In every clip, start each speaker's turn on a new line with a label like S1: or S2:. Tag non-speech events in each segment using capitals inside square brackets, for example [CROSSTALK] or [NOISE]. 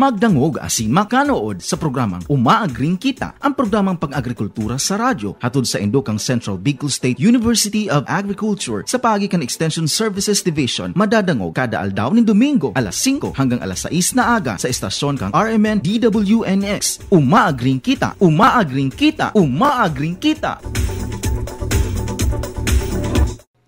S1: Magdangog asin makanood sa programang Umaagring Kita, ang programang pang-agrikultura sa radyo hatod sa Indokang Central Bicol State University of Agriculture sa Pagikan Extension Services Division madadangog kada aldaw ni Domingo alas 5 hanggang alas 6 na aga sa estasyon kang RMN DWNX. Umaagring Kita, Umaagring Kita, Umaagring Kita.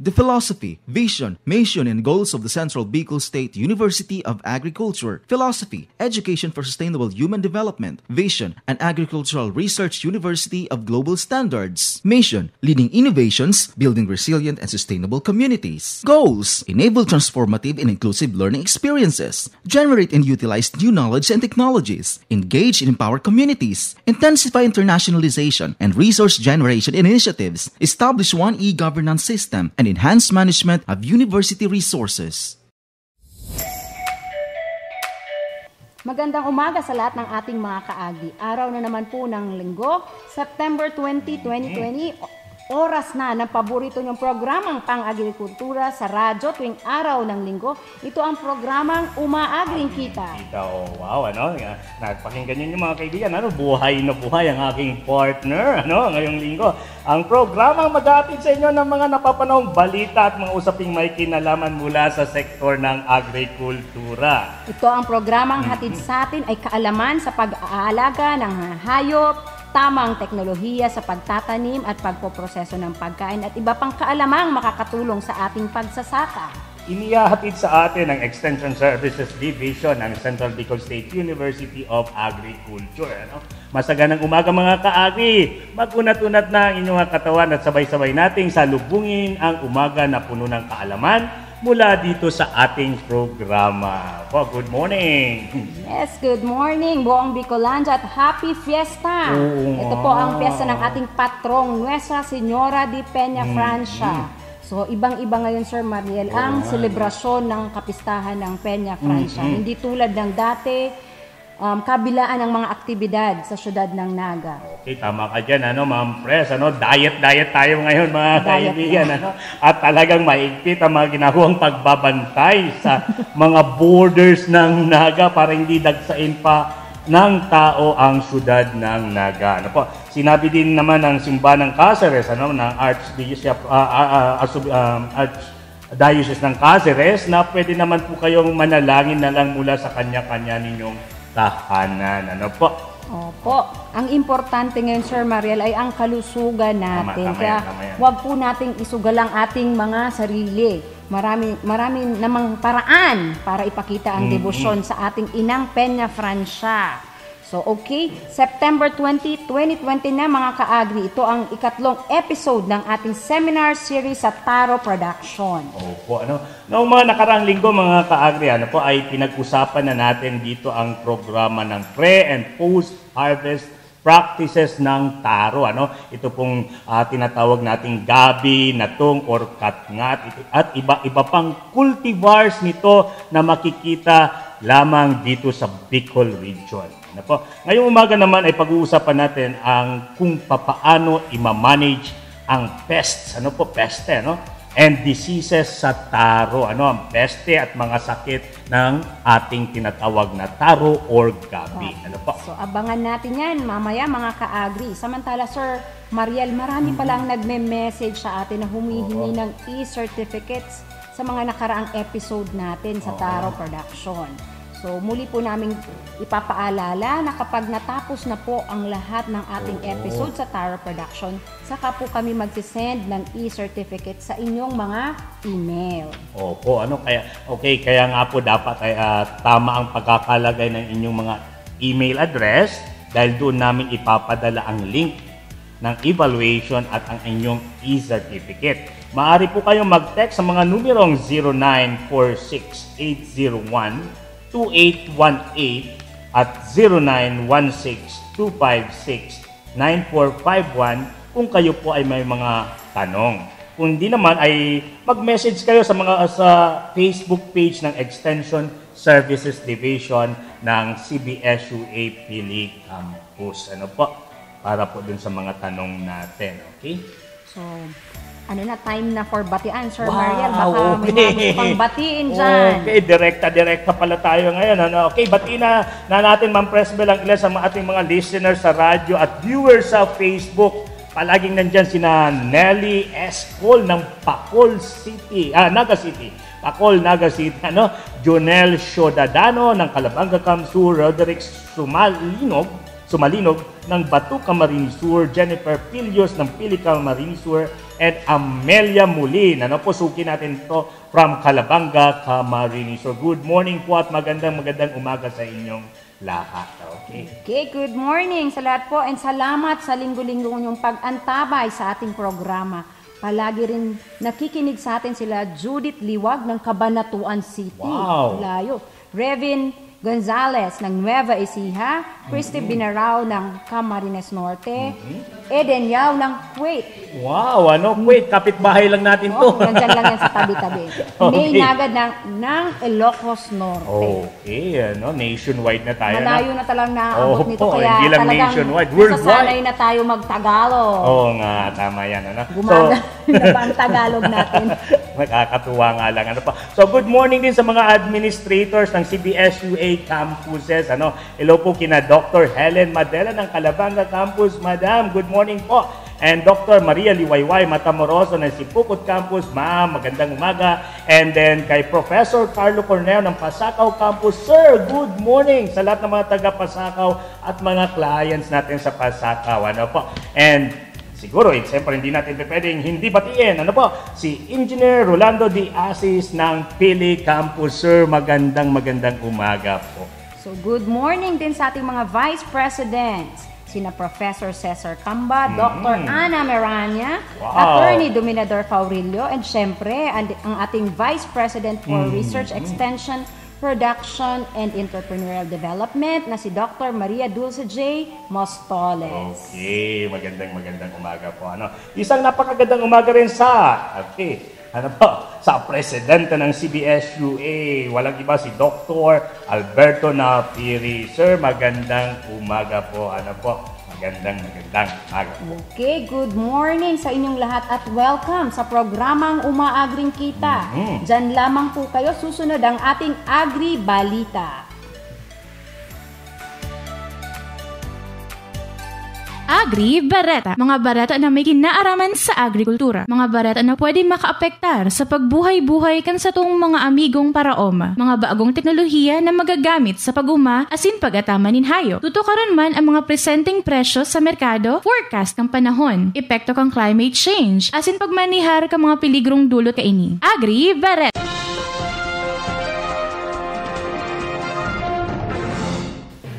S1: The philosophy, vision, mission, and goals of the Central Bicol State University of Agriculture. Philosophy, Education for Sustainable Human Development. Vision, an agricultural research university of global standards. Mission, leading innovations, building resilient and sustainable communities. Goals, enable transformative and inclusive learning experiences. Generate and utilize new knowledge and technologies. Engage and empower communities. Intensify internationalization and resource generation initiatives. Establish one e-governance system and enhance management of university resources.
S2: Magandang umaga sa lahat ng ating mga kaagi. Araw na naman po ng linggo, September 20, 2020. Oras na ng paborito niyong programang pang-agrikultura sa radyo tuwing araw ng linggo. Ito ang programang Umaagring Kita.
S3: Kita, oh, wow, ano, nagpakinggan niyo yung mga kaibigan, ano, buhay na buhay ang aking partner, ano, ngayong linggo. Ang programang mag sa inyo ng mga napapanahong balita at mga usaping may kinalaman mula sa sektor ng agrikultura.
S2: Ito ang programang hatid sa atin ay kaalaman sa pag-aalaga ng hayop, tamang teknolohiya sa pagtatanim at pagpoproseso ng pagkain at iba pang kaalamang makakatulong sa ating pagsasaka.
S3: Inihahatid sa atin ng Extension Services Division ng Central Bicol State University of Agriculture. Ano? Masaganang umaga mga kaagri! Magunat-unat na ang inyong katawan at sabay-sabay nating salubungin ang umaga na puno ng kaalaman mula dito sa ating programa. Po, good morning!
S2: Yes, good morning buong Bicolandia at happy fiesta! Oo, Ito po ang fiesta ng ating patrong Nuestra Señora de Peña mm, Francia. Mm. So, ibang-iba ngayon, Sir Mariel, ang selebrasyon ng kapistahan ng Peña Francia. Mm-hmm. Hindi tulad ng dati, um, kabilaan ng mga aktibidad sa syudad ng Naga.
S3: Okay, tama ka dyan, ano, Ma'am Pres, ano, diet-diet tayo ngayon, mga diet kaibigan, ano, at talagang maigpit ang mga ginawang pagbabantay sa [LAUGHS] mga borders ng Naga para hindi dagsain pa ng tao ang syudad ng Naga. Ano po? Sinabi din naman ng simbahan ng Cáceres, ano, ng Archbishop, uh, uh, uh, um, Archdiocese ng Cáceres, na pwede naman po kayong manalangin na lang mula sa kanya-kanya ninyong tahanan. Ano po?
S2: Opo. Ang importante ngayon, Sir Mariel, ay ang kalusugan natin. Tama, tama Kaya yan, huwag po nating isugal ang ating mga sarili. Marami, marami namang paraan para ipakita ang mm-hmm. debosyon sa ating inang Peña Francia. So, okay, September 20, 2020 na mga kaagri. Ito ang ikatlong episode ng ating seminar series sa Taro Production.
S3: Opo, ano? Noong mga nakarang linggo mga kaagri, ano po, ay pinag-usapan na natin dito ang programa ng pre- and post-harvest practices ng taro. Ano? Ito pong uh, tinatawag nating gabi, natong, or katngat. At iba-iba pang cultivars nito na makikita lamang dito sa Bicol region. Ano po? Ngayong umaga naman ay pag-uusapan natin ang kung papaano i-manage ang pests. Ano po? Peste, no? And diseases sa taro. Ano ang peste at mga sakit ng ating tinatawag na taro or gabi. Ano po?
S2: So abangan natin yan mamaya mga ka-agri. Samantala Sir Mariel, marami pa lang nagme-message sa atin na humihingi ng e-certificates sa mga nakaraang episode natin sa Taro Production. So muli po namin ipapaalala na kapag natapos na po ang lahat ng ating episode sa Tara Production, saka po kami magsisend ng e-certificate sa inyong mga email.
S3: Opo, ano kaya okay kaya nga po dapat ay uh, tama ang pagkakalagay ng inyong mga email address dahil doon namin ipapadala ang link ng evaluation at ang inyong e-certificate. Maaari po kayong mag-text sa mga numerong 0946801 2818 at 0916-256-9451 kung kayo po ay may mga tanong. Kung hindi naman ay mag-message kayo sa mga sa Facebook page ng Extension Services Division ng CBSUA Pili Campus. Ano po? Para po dun sa mga tanong natin. Okay?
S2: So, ano na, time na for batian, Sir
S3: Wow,
S2: Mariel. Baka may
S3: okay.
S2: mga gusto pang batiin dyan.
S3: Okay, direkta-direkta pala tayo ngayon. Ano? Okay, bati na, na natin, Ma'am Presbel, ang ilan sa mga ating mga listeners sa radyo at viewers sa Facebook. Palaging nandyan sina Nelly Escol ng Pacol City, ah, Naga City. Pacol, Naga City, ano? Jonel Shodadano ng Calabanga Kamsur, Roderick Sumalinog, Sumalinog ng Batuca Marinisur, Jennifer Pilios ng Pilical Marinisur, and Amelia Mulin. Ano po, suki natin to from Calabanga, Camarinesur. Good morning po at magandang magandang umaga sa inyong lahat. Okay.
S2: Okay, good morning sa lahat po and salamat sa linggo-linggo yung pag-antabay sa ating programa. Palagi rin nakikinig sa atin sila Judith Liwag ng Cabanatuan City.
S3: Wow.
S2: Layo. Revin Gonzales ng Nueva Ecija, Christy Binarao ng Camarines Norte, Eden Yao ng Kuwait.
S3: Wow, ano? Wait, kapitbahay lang natin to.
S2: Oh, nandyan lang yan sa [LAUGHS] tabi-tabi. May
S3: Okay.
S2: nagad ng, ng Ilocos Norte.
S3: Okay, ano? Nationwide na tayo.
S2: Malayo
S3: na.
S2: na talagang naabot
S3: Oo
S2: nito
S3: po,
S2: kaya
S3: hindi lang nationwide, worldwide.
S2: na tayo mag-Tagalog.
S3: Oo nga, tama yan. Ano?
S2: Gumaga [LAUGHS] na ba ang Tagalog natin? [LAUGHS]
S3: Nakakatuwa nga lang. Ano pa? So, good morning din sa mga administrators ng CBSUA campuses. Ano? Hello po kina Dr. Helen Madela ng Calabanga Campus. Madam, good morning po. And Dr. Maria Liwayway Matamoroso ng Sipukot Campus. Ma'am, magandang umaga. And then kay Professor Carlo Corneo ng Pasakaw Campus. Sir, good morning sa lahat ng mga taga-Pasakaw at mga clients natin sa Pasakaw. Ano po? And Siguro, eh, siyempre hindi natin pwedeng hindi batiin. Ano po? Si Engineer Rolando D. Asis ng Pili Campus. Sir, magandang magandang umaga po.
S2: So good morning din sa ating mga Vice Presidents. Sina Professor Cesar Camba, Dr. Ana Merania,
S3: Mm. Wow.
S2: Attorney Dominador Faurilio, and syempre ang, ang ating Vice President for Research Extension, Production, and Entrepreneurial Development na si Dr. Maria Dulce J. Mostoles.
S3: Okay, magandang magandang umaga po. Ano? Isang napakagandang umaga rin sa, okay, ano po, sa presidente ng CBSUA. Walang iba si Dr. Alberto Napiri. Sir, magandang umaga po. Ano po? Magandang magandang umaga po.
S2: Okay, good morning sa inyong lahat at welcome sa programang Umaagring Kita.
S3: Mhm.
S2: Diyan lamang po kayo susunod ang ating Agri Balita.
S4: Agri Bareta. Mga bareta na may kinaaraman sa agrikultura. Mga bareta na pwede makaapektar sa pagbuhay-buhay kan sa tong mga amigong paraoma. Mga baagong teknolohiya na magagamit sa paguma asin pag-atama nin hayo. Tutukaran man ang mga presenting presyo sa merkado, forecast ng panahon, epekto kang climate change, asin pagmanihar ka mga piligrong dulot kaini. Agri Bareta.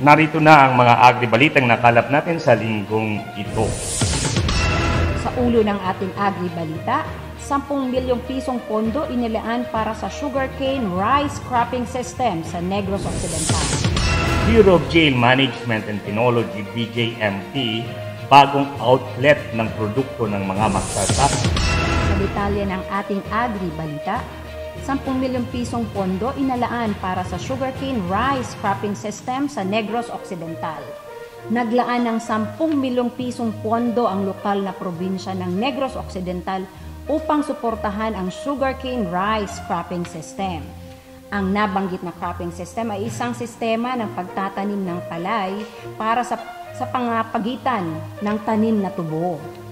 S3: Narito na ang mga agri-balitang nakalap natin sa linggong ito.
S2: Sa ulo ng ating Agri Balita, 10 milyong pisong pondo inilaan para sa sugarcane rice cropping system sa Negros Occidental.
S3: Bureau of Jail Management and Technology, BJMP, bagong outlet ng produkto ng mga magsasaka.
S2: Sa detalye ng ating Agri Balita, 10 milyong pisong pondo inalaan para sa sugarcane rice cropping system sa Negros Occidental. Naglaan ng 10 milyong pisong pondo ang lokal na probinsya ng Negros Occidental upang suportahan ang sugarcane rice cropping system. Ang nabanggit na cropping system ay isang sistema ng pagtatanim ng palay para sa, sa pangapagitan ng tanim na tubo.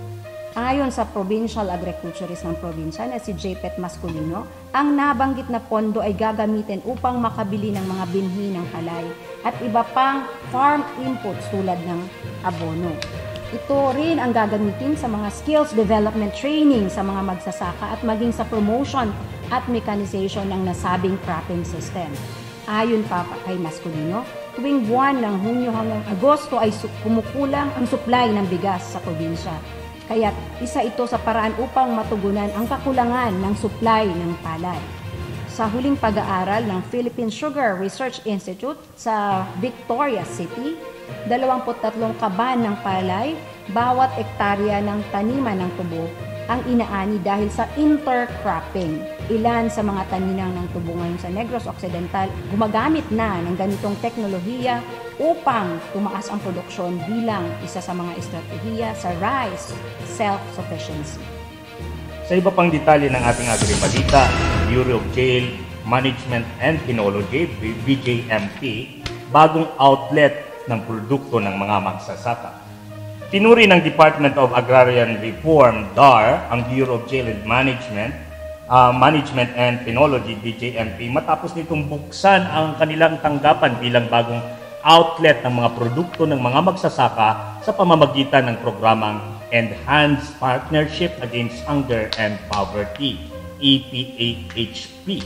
S2: Ayon sa Provincial Agriculturist ng probinsya na si JPET Masculino, ang nabanggit na pondo ay gagamitin upang makabili ng mga binhi ng palay at iba pang farm inputs tulad ng abono. Ito rin ang gagamitin sa mga skills development training sa mga magsasaka at maging sa promotion at mechanization ng nasabing cropping system. Ayon pa kay Masculino, tuwing buwan ng Hunyo hanggang Agosto ay kumukulang ang supply ng bigas sa probinsya. Kaya isa ito sa paraan upang matugunan ang kakulangan ng supply ng palay. Sa huling pag-aaral ng Philippine Sugar Research Institute sa Victoria City, 23 kaban ng palay bawat ektarya ng taniman ng tubo ang inaani dahil sa intercropping. Ilan sa mga taninang ng tubo ngayon sa Negros Occidental gumagamit na ng ganitong teknolohiya upang tumaas ang produksyon bilang isa sa mga estratehiya sa rice self-sufficiency.
S3: Sa iba pang detalye ng ating agribalita, Bureau of Jail, Management and Penology, BJMP, bagong outlet ng produkto ng mga magsasaka. Tinuri ng Department of Agrarian Reform, DAR, ang Bureau of Jail and Management, uh, Management and Penology, BJMP, matapos nitong buksan ang kanilang tanggapan bilang bagong outlet ng mga produkto ng mga magsasaka sa pamamagitan ng programang Enhanced Partnership Against Hunger and Poverty, EPAHP.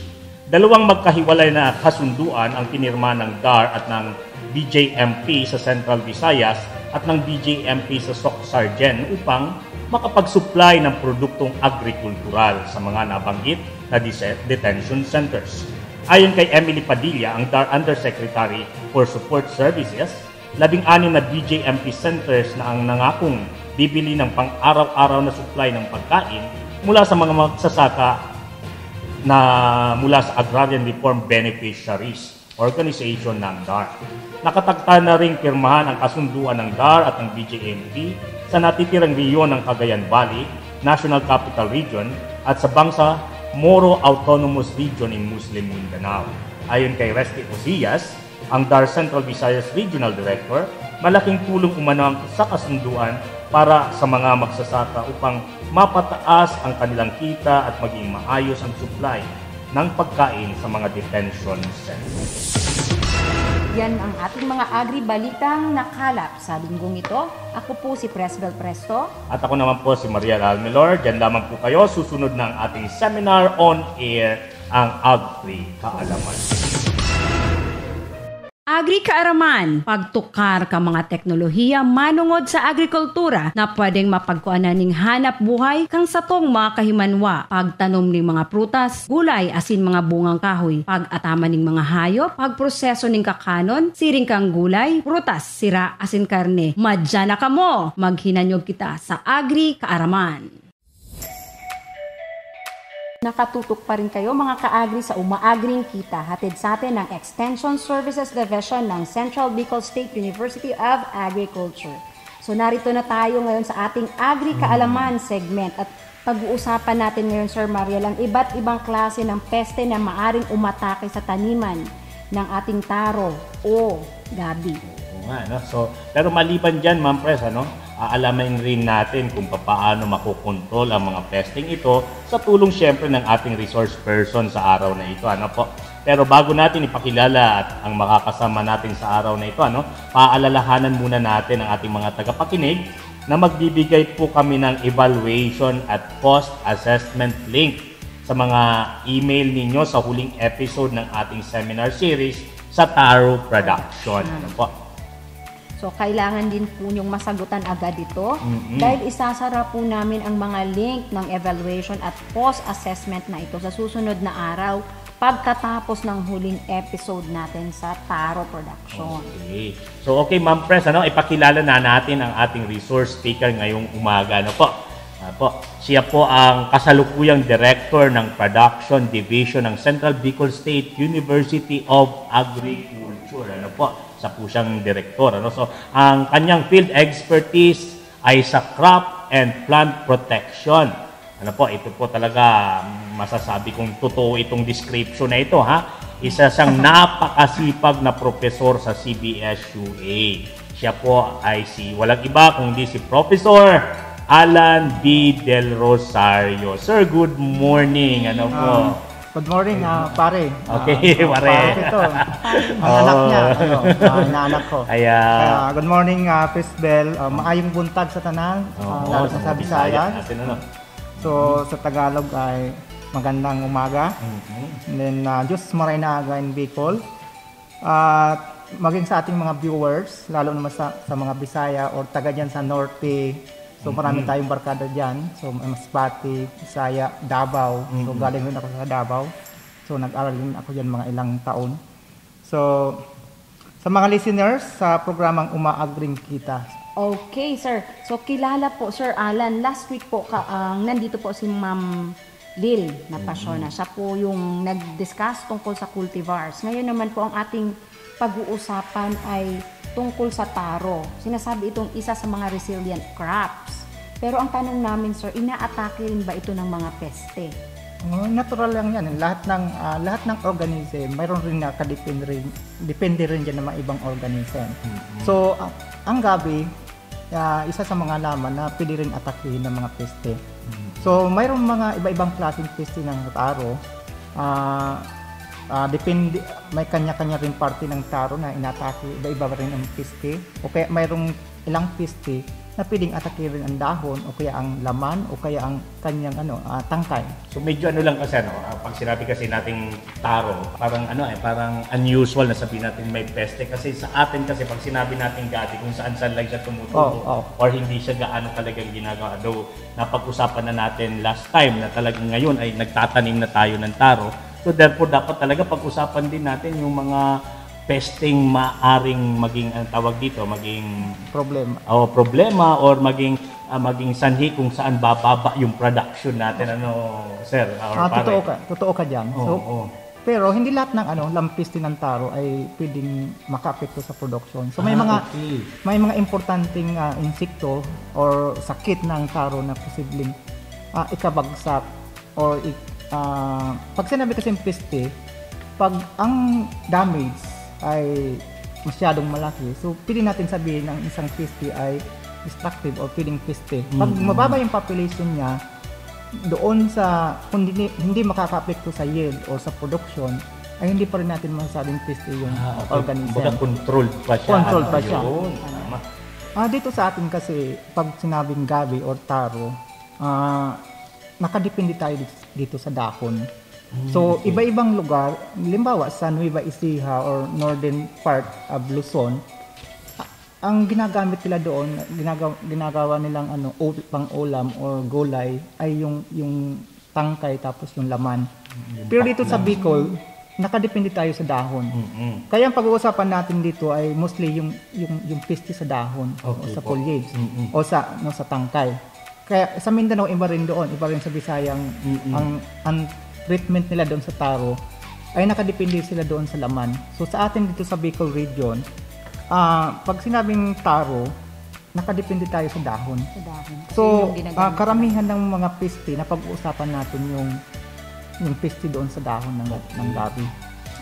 S3: Dalawang magkahiwalay na kasunduan ang pinirma ng DAR at ng BJMP sa Central Visayas at ng BJMP sa Soc Sargen upang makapag-supply ng produktong agrikultural sa mga nabanggit na detention centers. Ayon kay Emily Padilla, ang DAR Undersecretary for Support Services, labing-anim na BJMP centers na ang nangakong bibili ng pang-araw-araw na supply ng pagkain mula sa mga magsasaka na mula sa Agrarian Reform Beneficiaries Organization ng DAR. Nakatagta na rin pirmahan ang kasunduan ng DAR at ng BJMP sa natitirang riyon ng Cagayan Valley, National Capital Region at sa Bangsa Moro Autonomous Region in Muslim Mindanao. Ayon kay Resty Osias, ang DAR Central Visayas Regional Director, malaking tulong umano sa kasunduan para sa mga magsasaka upang mapataas ang kanilang kita at maging maayos ang supply ng pagkain sa mga detention centers.
S2: Yan ang ating mga agri-balitang nakalap sa linggong ito. Ako po si Presbel Presto.
S3: At ako naman po si Maria Almelor. Diyan lamang po kayo. Susunod ng ating seminar on air ang Agri Kaalaman.
S2: Agri kaaraman, pagtukar ka mga teknolohiya manungod sa agrikultura na pwedeng mapagkuanan ning hanap buhay kang satong mga kahimanwa, pagtanom ning mga prutas, gulay asin mga bungang kahoy, pag-ataman ning mga hayop, pagproseso ning kakanon, siring kang gulay, prutas, sira asin karne. Madya na kamo, maghinanyog kita sa Agri kaaraman. Nakatutok pa rin kayo mga kaagri sa Umaagring Kita, hatid sa atin ng Extension Services Division ng Central Bicol State University of Agriculture. So narito na tayo ngayon sa ating Agri Kaalaman segment at pag-uusapan natin ngayon Sir Mariel ang iba't ibang klase ng peste na maaring umatake sa taniman ng ating taro o gabi.
S3: Oo nga, no? So, pero maliban dyan, Ma'am Pres, ano? Aalamin rin natin kung paano makokontrol ang mga pesting ito sa tulong siyempre ng ating resource person sa araw na ito. Ano po? Pero bago natin ipakilala at ang makakasama natin sa araw na ito, ano, paalalahanan muna natin ang ating mga tagapakinig na magbibigay po kami ng evaluation at cost assessment link sa mga email ninyo sa huling episode ng ating seminar series sa Taro Production. Ano po?
S2: So, kailangan din po yung masagutan agad ito
S3: Mm-mm.
S2: dahil isasara po namin ang mga link ng evaluation at post-assessment na ito sa susunod na araw pagkatapos ng huling episode natin sa Taro Production.
S3: Okay. So, okay, Ma'am Pres, ano, ipakilala na natin ang ating resource speaker ngayong umaga. Ano po? Po? Siya po ang kasalukuyang director ng Production Division ng Central Bicol State University of Agriculture. Ano po? Sa po siyang direktor. Ano? So, ang kanyang field expertise ay sa crop and plant protection. Ano po, ito po talaga masasabi kong totoo itong description na ito ha. Isa siyang [LAUGHS] napakasipag na profesor sa CBSUA. Siya po ay si walang iba kundi si Professor Alan B. Del Rosario. Sir, good morning. Ano po?
S5: Um, good morning, ah, pare.
S3: Okay,
S5: Ah,
S3: pare.
S5: Pare ito. [LAUGHS] Ang anak niya, ano, ah, inaanak ko.
S3: Kaya,
S5: Kaya, good morning, uh, Bell. Ah, maayong buntag sa tanan, ah,
S3: Oo,
S5: lalo sa Bisaya.
S3: natin, ano?
S5: So, sa Tagalog ay magandang umaga.
S3: Mhm.
S5: And then, uh, Diyos maray na aga in Bicol. At maging sa ating mga viewers, lalo naman sa, sa mga Bisaya or taga dyan sa Norte. So marami tayong barkada dyan. So Masbate, Bisaya, Davao. So galing rin ako sa Davao. So nag-aral rin ako dyan mga ilang taon. So sa mga listeners sa programang Umaagring Kita.
S2: Okay, sir. So, kilala po, Sir Alan. Last week po, ka, ang nandito po si Ma'am Lil na pasyona. Siya po yung nag-discuss tungkol sa cultivars. Ngayon naman po, ang ating pag-uusapan ay tungkol sa taro. Sinasabi itong isa sa mga resilient crops Pero ang tanong namin, sir, inaatake rin ba ito ng mga peste?
S5: Oh, natural lang yan. Lahat ng ah, lahat ng organism, mayroon rin nakadepende rin, depende rin dyan ng mga ibang organism. So, ang, ang gabi, ah, isa sa mga laman na pwede rin atakihin ng mga peste. So, mayroong mga iba-ibang klaseng peste ng taro. Ah, ah, depende, may kanya-kanya rin parte ng taro na inatake, iba-iba rin ang peste. O kaya mayroong ilang peste na pwedeng atake rin ang dahon o kaya ang laman o kaya ang kanyang ano, ah, tangkay.
S3: So medyo ano lang kasi ano, pag sinabi kasi nating taro, parang ano eh, parang unusual na sabihin natin may peste kasi sa atin kasi pag sinabi natin gabi kung saan saan lang siya tumutubo
S5: Oo, oo.
S3: or hindi siya gaano talagang ginagawa. Though napag-usapan na natin last time na talagang ngayon ay nagtatanim na tayo ng taro. So therefore dapat talaga pag-usapan din natin yung mga pesting maaring maging ang tawag dito, maging
S5: Problema.
S3: o problema or maging ah, maging sanhi kung saan bababa yung production natin ano sir or
S5: Ah,
S3: pare?
S5: totoo ka, totoo ka diyan.
S3: Oo,
S5: so,
S3: oo.
S5: pero hindi lahat ng ano, lampisti ng taro ay pwedeng makaapekto sa production. So may
S3: Ah,
S5: mga
S3: okay.
S5: may mga importanteng ah, insekto or sakit ng taro na posibleng ah, ikabagsak or ah, pag sinabi kasi peste, pag ang damage ay masyadong malaki, so pwede natin sabihin ng isang peste ay destructive or pwedeng peste. Pag mababa yung population niya, doon sa kung hindi, hindi makaka-apekto sa yield o sa production, ay hindi pa rin natin masasabing peste yung
S3: Ah, okay.
S5: organism.
S3: Kumbaga controlled pa siya.
S5: Controlled pa siya.
S3: yun.
S5: Ah, dito sa atin kasi, pag sinabing gabi or taro, ah, nakadepende tayo dito sa dahon. So, iba-ibang lugar, limbawa sa Nueva Ecija or northern part of Luzon, ang ginagamit nila doon, ginagawa, ginagawa nilang ano, ul- pang-ulam or gulay ay yung yung tangkay tapos yung laman. Pero dito sa Bicol, nakadepende tayo sa dahon.
S3: Mm-mm.
S5: Kaya ang pag-uusapan natin dito ay mostly yung yung yung peste sa dahon o
S3: Okay
S5: sa
S3: po.
S5: foliage
S3: Mm-mm.
S5: o sa no sa tangkay. Kaya sa Mindanao iba rin doon, iba rin sa Bisayang ang ang treatment nila doon sa taro ay nakadepende sila doon sa laman. So sa atin dito sa Bicol region, ah pag sinabing taro, nakadepende tayo sa dahon.
S2: Sa dahon. Kasi
S5: So,
S2: ginagamit.
S5: karamihan ng mga peste na pag-uusapan natin yung yung peste doon sa dahon ng ng gabi.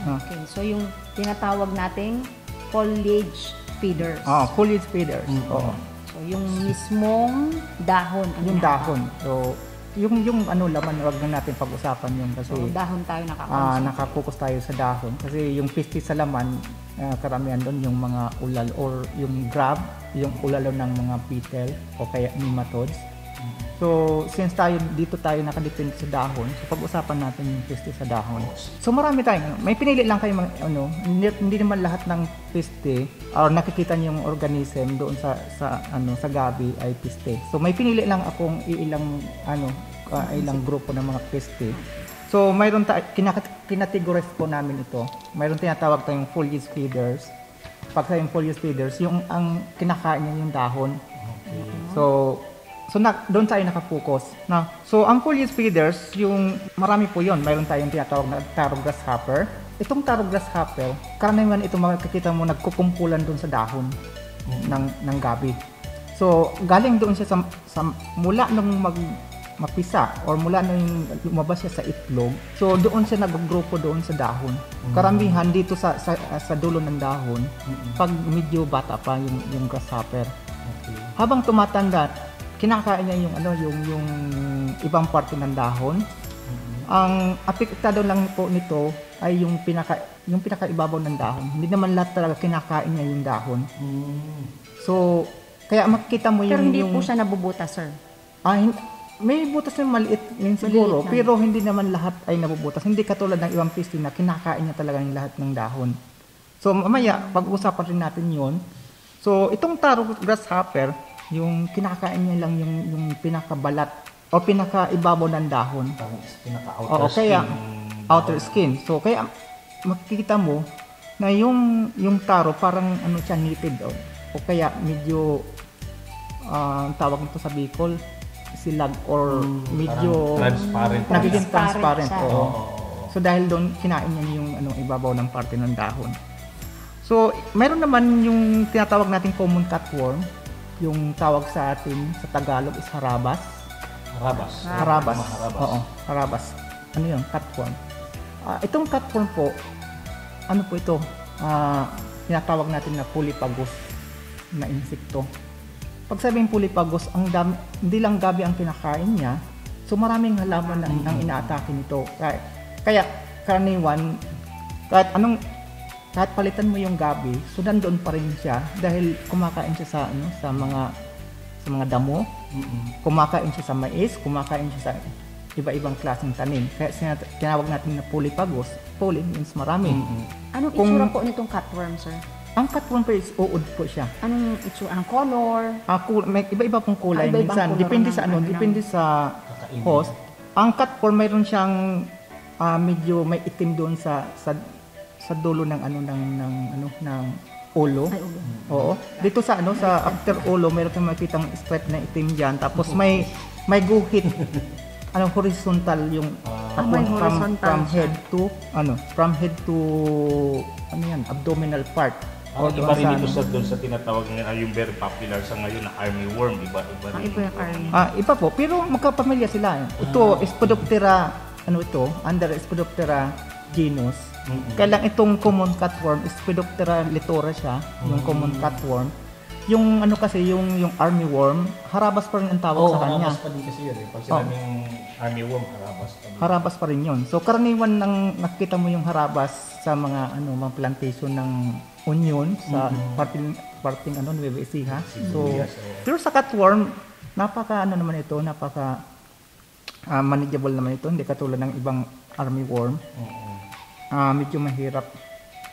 S5: Ah.
S2: Okay, so yung tinatawag nating foliage feeders.
S5: Ah, foliage feeders. Oo.
S2: So yung mismong dahon ang
S5: Yung dahon. So, yung yung ano laman, wag na natin pag-usapan yung kasi
S2: So dahon tayo
S5: ah
S2: nakakonsume.
S5: nakapokus tayo sa dahon kasi yung piste sa laman ah, karamihan doon yung mga ulal or yung grab, yung ulalo ng mga beetle o kaya nematodes. So, since tayo dito tayo nakadepende sa dahon, so pag-usapan natin yung peste sa dahon. So, marami tayong, may pinili lang kayo mga, ano, hindi, hindi naman lahat ng peste or nakikita niyo yung organism doon sa, sa, ano, sa gabi ay peste. So, may pinili lang akong ilang, ano, ah, ilang grupo ng mga peste. So, mayroon ta kinakat- kinategorize po namin ito. Mayroon tinatawag tayong foliage feeders. Pag sa yung foliage feeders, yung ang kinakain niya yung dahon. So, so na, doon tayo nakapokus. Na, so, ang foliage feeders, yung marami po yon Mayroon tayong tinatawag na taro grasshopper. Itong taro grasshopper, karaniwan ito makikita mo nagkukumpulan doon sa dahon ng, ng gabi. So, galing doon siya sa, sa mula nung mag mapisa or mula nung lumabas siya sa itlog. So, doon siya nag-grupo doon sa dahon. Karamihan dito sa, sa, sa dulo ng dahon, pag medyo bata pa yung, yung grasshopper. Habang tumatanda, kinakain niya yung ano yung yung ibang parte ng dahon. Ang apektado lang po nito ay yung pinaka yung pinakaibabaw ng dahon. Hindi naman lahat talaga kinakain niya yung dahon. So, kaya makikita mo yung
S2: Pero hindi
S5: yung
S2: po siya nabubuta, sir.
S5: Ah, may butas na maliit yun siguro,
S2: Maliit lang.
S5: pero hindi naman lahat ay nabubutas. Hindi katulad ng ibang piste na kinakain niya talaga yung lahat ng dahon. So mamaya, pag-usapan rin natin yun. So itong taro grasshopper, yung kinakain niya lang yung, yung pinakabalat o pinakaibabaw ng dahon.
S3: Pinaka-outer
S5: Oo, kaya
S3: skin.
S5: outer skin. So kaya makikita mo na yung yung taro parang ano siya knitted o, o kaya medyo ang tawag nito sa Bicol silag or medyo
S3: Parang transparent.
S5: nagiging
S2: Transparent.
S5: Oo. So dahil doon kinain niya yung ano ibabaw ng parte ng dahon. So, mayroon naman yung tinatawag nating common cutworm, yung tawag sa atin sa Tagalog is harabas.
S3: Harabas.
S5: Harabas.
S3: Mga harabas.
S5: Oo, harabas. Ano yun? Cutworm. Ah, itong cutworm po, ano po ito? Ah, tinatawag natin na polypagos na insekto. Pag sabing polypagos, ang dami, hindi lang gabi ang kinakain niya, so maraming halaman ang, ang inaatake nito. Kaya, kaya karaniwan, kahit anong kahit palitan mo yung gabi, so nandoon pa rin siya dahil kumakain siya sa ano sa mga sa mga damo, kumakain siya sa mais, kumakain siya sa iba-ibang klaseng tanim. Kaya sinat- tinawag natin na polypagos. Poly means marami.
S2: Anong
S5: Kung-
S2: itsura po nitong cutworm, sir?
S5: Ang cutworm po is uod po siya.
S2: Anong itsura? Ang color?
S5: Ah, kul- may iba-iba pong kulay
S2: Ah,
S5: minsan. Depende sa ano,
S2: ano,
S5: depende
S2: ng-
S5: sa host. Ang cutworm mayroon siyang ah, medyo may itim doon sa sa sa dulo ng ano ng ng ano ng ulo.
S2: Ay, ulo.
S5: Oo. Dito sa ano sa after ulo mayroon kang makitang stripe na itim diyan tapos may may guhit ano horizontal yung
S2: Ah, may
S5: from,
S2: horizontal
S5: from
S2: siya.
S5: head to ano from head to ano yan abdominal part
S3: Ang
S5: doon
S3: iba rin
S5: sa
S3: ito
S5: ano.
S3: sa doon sa tinatawag nga yung very popular sa ngayon na army worm, iba iba
S2: Ang
S3: rin.
S2: iba yung army.
S5: Ah, iba po, pero magkapamilya sila. Ito, Spodoptera, ano ito, under Spodoptera genus. Kaya lang itong common cutworm, Spodoptera litora siya, yung common cutworm. Yung ano kasi, yung yung army worm, harabas pa rin ang tawag
S3: Oh,
S5: sa kanya.
S3: harabas pa din kasi yun. Eh. Pag sinabing army worm, harabas pa din.
S5: Harabas pa rin yun. So karaniwan nang nakita mo yung harabas sa mga ano mga plantation ng onion sa parting parting ano Nueva Ecija. So
S3: oo.
S5: pero sa cutworm napaka ano naman ito, napaka ah, manageable naman ito, hindi katulad ng ibang army worm. Ah, medyo mahirap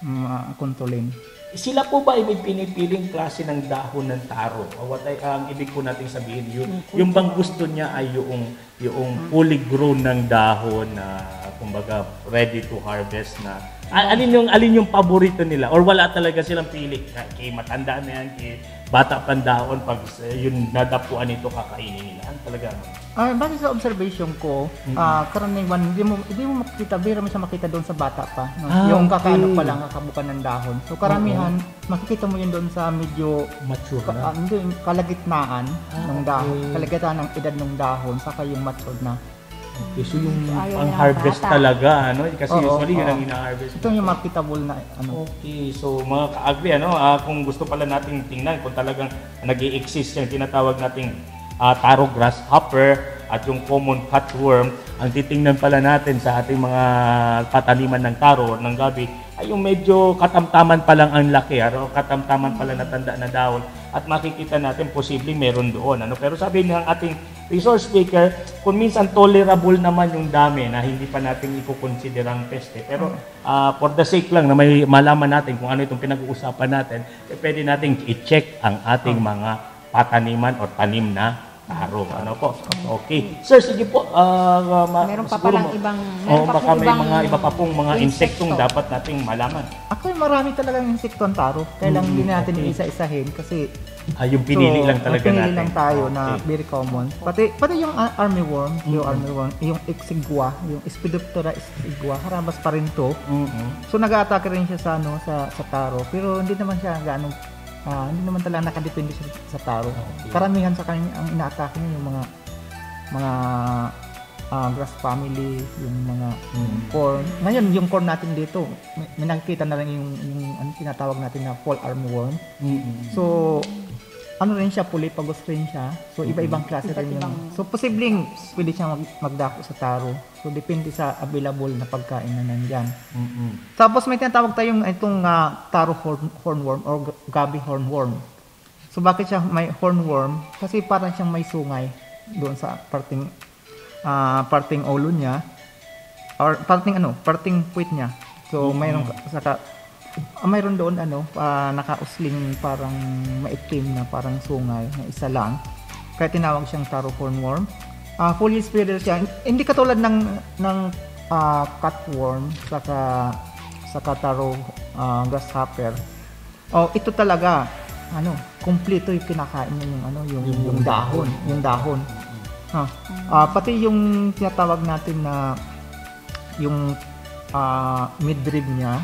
S5: mm, kontrolin.
S3: Sila po ba ay may pinipiling klase ng dahon ng taro? O what ay, ang ibig po natin sabihin, yung, yung bang gusto niya ay yung, yung fully grown ng dahon na kumbaga ready to harvest na. Al- alin yung alin yung paborito nila? Or wala talaga silang pili kay matanda na yan kay bata pang dahon pag uh, yun nadapuan nito kakainin nila. Ano talaga
S5: Ah, base sa observation ko, ah, karaniwan hindi mo hindi mo makita, bira mo siya makita doon sa bata pa, no?
S3: Ah,
S5: yung
S3: okay.
S5: kakaano pa lang kakabukan ng dahon. So karamihan makikita mo yun doon sa medyo
S3: mature
S5: ka, ah, hindi, yung kalagitnaan ng dahon, kalagitnaan ng edad ng dahon saka yung matured na.
S3: okay, so yung
S2: So, ayaw
S3: pang
S2: niya
S3: harvest
S2: bata.
S3: talaga ano kasi
S5: Oo,
S3: usually yun
S5: oo.
S3: ang ina-harvest
S5: Ito yung marketable na ano.
S3: Okay, so mga ka-agri, ano, ah, kung gusto pala nating tingnan kung talagang nag exist yung tinatawag nating ah, taro grasshopper at yung common cutworm, ang titingnan pala natin sa ating mga pataniman ng taro, ng gabi, ay yung medyo katamtaman pa lang ang laki, ano, katamtaman pala na tanda na dahon at makikita natin posibleng meron doon. Ano? Pero sabi ng ating resource speaker, kung minsan tolerable naman yung dami na hindi pa natin ikukonsider ang peste. Pero ah, for the sake lang na may malaman natin kung ano itong pinag-uusapan natin, eh, pwede nating i-check ang ating mga pataniman o tanim na taro. Ano po? Okay. Sir, sige po. ah, ma-
S2: Meron pa palang
S3: ma-
S2: ibang... Meron pa
S3: baka
S2: pong
S3: may
S2: ibang
S3: mga iba pa pong mga insektong
S2: insekto.
S3: dapat nating malaman.
S5: Actually, marami talagang insekto ang taro. Kaya lang hindi natin isa-isahin kasi
S3: Ah, yung pinili
S5: So,
S3: lang talaga
S5: pinili
S3: natin.
S5: lang tayo na
S3: Okay.
S5: very common. Pati pati yung uh, army worm, yung army worm, yung exigua, yung Spidoptera exigua, harabas pa rin to.
S3: Mhm.
S5: So nag-aatake rin siya sa ano sa sa taro, pero hindi naman siya gaano ah, hindi naman talaga nakadepende siya sa taro. Karamihan sa kanya ang inaatake niya yung mga mga ah, grass family, yung mga corn. Ngayon, yung corn natin dito, may, may nakikita na rin yung, yung ano, tinatawag natin na fall armyworm.
S3: Mhm.
S5: So, ano rin siya, pulipagos rin siya. So, iba-ibang klase rin yung... So, posibleng pwede siya mag, magdako sa taro. So, depende sa available na pagkain na nandyan.
S3: Mhm.
S5: Tapos, may tinatawag tayong itong ah, taro horn, hornworm or g- gabi hornworm. So, bakit siya may hornworm? Kasi parang siyang may sungay doon sa parting ah, parting ulo niya or parting ano, parting puwit niya. So, mayroon ka- saka ah, mayroon doon ano, ah, nakausling parang maitim na parang sungay na isa lang. Kaya tinawag siyang taro hornworm. Ah, fully spreader siya. Hindi katulad ng ng ah, cutworm saka saka taro ah, grasshopper. Oh, ito talaga ano, kumpleto yung kinakain niya yung ano, yung yung, dahon, yung dahon. Ha. Ah, pati yung tinatawag natin na yung ah, midrib niya,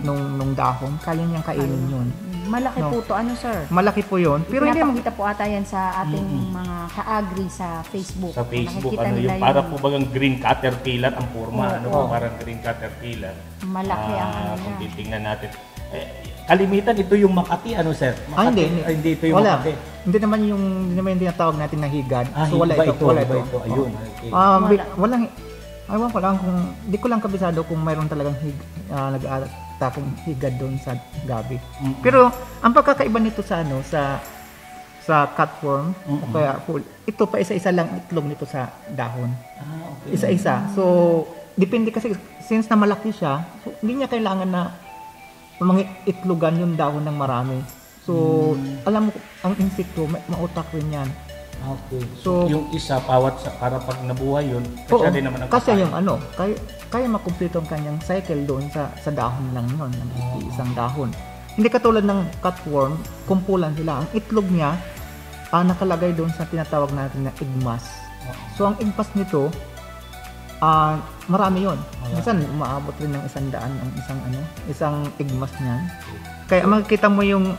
S5: nung, nung dahon, kaya niyang kainin yun.
S2: Malaki
S5: No.
S2: po to, ano sir?
S5: Malaki po yun. Pero hindi
S2: Pinapakita po ata yan sa ating mga ka-agri sa Facebook.
S3: Sa Facebook,
S2: Nakikita
S3: ano
S2: nila
S3: yung para po bagang green caterpillar ang forma,
S2: Oo,
S3: ano po,
S2: oo.
S3: parang green caterpillar.
S2: Malaki ang
S3: Ah,
S2: ano
S3: Kung titingnan natin. Eh, kalimitan, ito yung Makati, ano sir? Makati,
S5: ah, hindi, hindi.
S3: ah, hindi ito yung
S5: wala.
S3: Makati.
S5: Hindi naman yung, hindi naman yung tinatawag natin na higad.
S3: Ah,
S5: so wala
S3: iba
S5: ito, wala
S3: iba
S5: ito.
S3: Ayun, okay.
S5: Ah,
S2: Wala.
S5: walang, ayaw ko lang kung, di ko lang kabisado kung mayroon talagang hig, ah, nag-atakong higad doon sa gabi.
S3: Mm-mm.
S5: Pero, ang pagkakaiba nito sa ano, sa sa cutworm, o
S3: Mm-mm.
S5: kaya full, ito pa isa-isa lang itlog nito sa dahon.
S3: Ah, okay.
S5: Isa-isa. So, depende kasi, since na malaki siya, so, hindi niya kailangan na mga itlogan yung dahon ng marami. So,
S3: Hmm.
S5: alam mo, ang insekto, ma- mautak rin yan.
S3: Okay. So,
S5: So-
S3: yung isa, pawat sa, para pag nabuhay yun,
S5: Oo,
S3: kasi din naman ang
S5: kasi yung ano, kaya, kaya makumpleto ang kanyang cycle doon sa sa dahon lang yun, ng isang dahon. Hindi katulad ng cutworm, kumpulan sila. Ang itlog niya, ah, nakalagay doon sa tinatawag natin na igmas. So, ang igmas nito, ah, marami yon. Minsan, umaabot rin ng isang daan ang isang ano, isang igmas niyan. Kaya makikita mo yung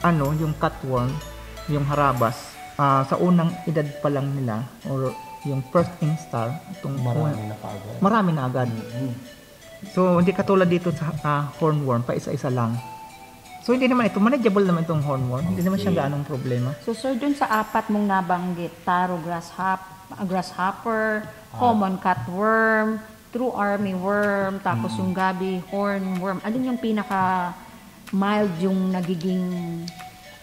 S5: ano, yung cutworm, yung harabas, ah, sa unang edad pa lang nila or yung first instar, itong
S3: Marami
S5: un-
S3: na kaagad.
S5: marami na agad.
S3: Mm.
S5: So, hindi katulad dito sa ah, hornworm, pa isa-isa lang. So, hindi naman ito, manageable naman itong hornworm. Hindi naman siya gaanong problema.
S2: So sir, dun sa apat mong nabanggit, taro grasshop, grasshopper,
S3: Ah.
S2: common cutworm, true army worm, tapos
S3: Mm.
S2: yung gabi hornworm, alin yung pinaka mild yung nagiging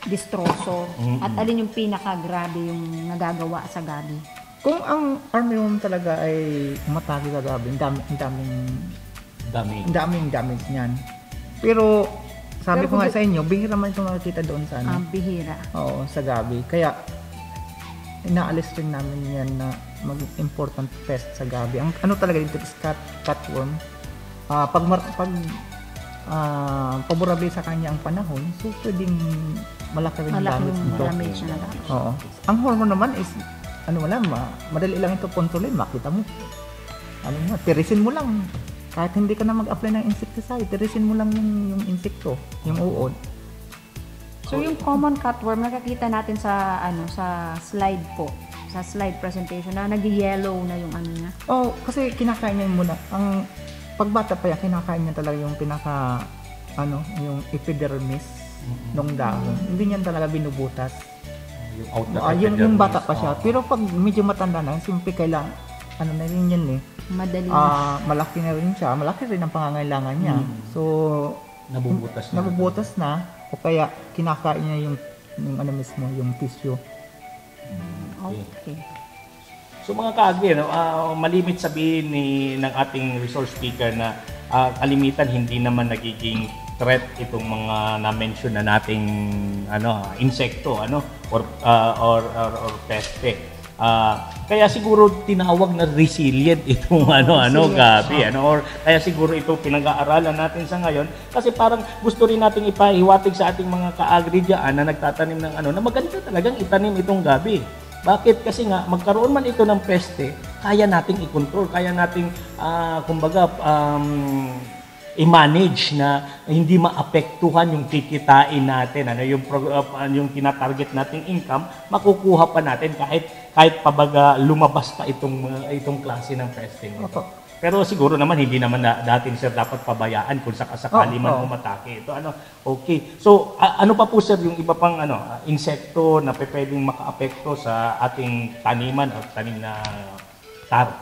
S2: distroso
S3: Mm-mm.
S2: at alin yung pinaka grabe yung nagagawa sa gabi?
S5: Kung ang armyworm talaga ay umatake sa gabi, ang dami, daming,
S3: Dami.
S5: ang daming damage niyan. Pero, sabi
S2: Pero
S5: ko nga sa inyo, bihira man ito makikita doon sa ano.
S2: Ang bihira.
S5: Oo, sa gabi. Kaya, inaalis rin namin yan na mag important pest sa gabi. Ang ano talaga dito is cut, cutworm. Ah, pag mar, pag ah, favorable sa kanya ang panahon, so pwedeng malaki rin
S2: Malaki
S5: damage
S2: yung
S5: nito.
S2: damage na damage.
S5: Oo. Ang hormone naman is ano wala, ma, madali lang ito kontrolin. Makita mo. Ano mo, tirisin mo lang. Kahit hindi ka na mag-apply ng insecticide, tirisin mo lang yung, yung insekto, yung uod.
S2: So yung common cutworm nakakita natin sa ano sa slide po, sa slide presentation na nag-yellow na yung ano niya.
S5: Oh, kasi kinakain niya muna. Ang pagbata pa yan, kinakain niya talaga yung pinaka ano, yung epidermis ng dahon. Hindi niyan talaga binubutas.
S3: Yung out
S5: Ah, yung, yung bata pa siya. Pero pag medyo matanda na, simple kailangan, ano na rin yan eh.
S2: Madali na.
S5: Ah, malaki na rin siya. Malaki rin ang pangangailangan niya. So,
S3: Nabubutas na.
S5: nabubutas na o kaya kinakain niya yung yung ano mismo, yung tissue.
S2: Okay.
S3: So mga kaagri, no, ah, malimit sabihin ni ng ating resource speaker na ah, kalimitan hindi naman nagiging threat itong mga na-mention na nating ano insekto ano or ah, or, or or peste. Ah, kaya siguro tinawag na resilient itong [LAUGHS] ano ano gabi ano or kaya siguro ito pinag-aaralan natin sa ngayon kasi parang gusto rin nating ipahiwatig sa ating mga kaagri na nagtatanim ng ano na maganda talagang itanim itong gabi. Bakit? Kasi nga, magkaroon man ito ng peste, kaya nating i-control, kaya nating, ah, kumbaga, um, i-manage na hindi maapektuhan yung kikitain natin, ano, yung, pro- ah, yung tinatarget nating income, makukuha pa natin kahit kahit pabaga lumabas pa itong mga- itong klase ng peste.
S5: Opo.
S3: Pero siguro naman hindi naman na, dating sir dapat pabayaan kung sakasakali
S5: Oo,
S3: man
S5: oo.
S3: umatake. Ito ano, okay. So a- ano pa po sir yung iba pang ano, ah, insekto na pwedeng makaapekto sa ating taniman o tanim na taro?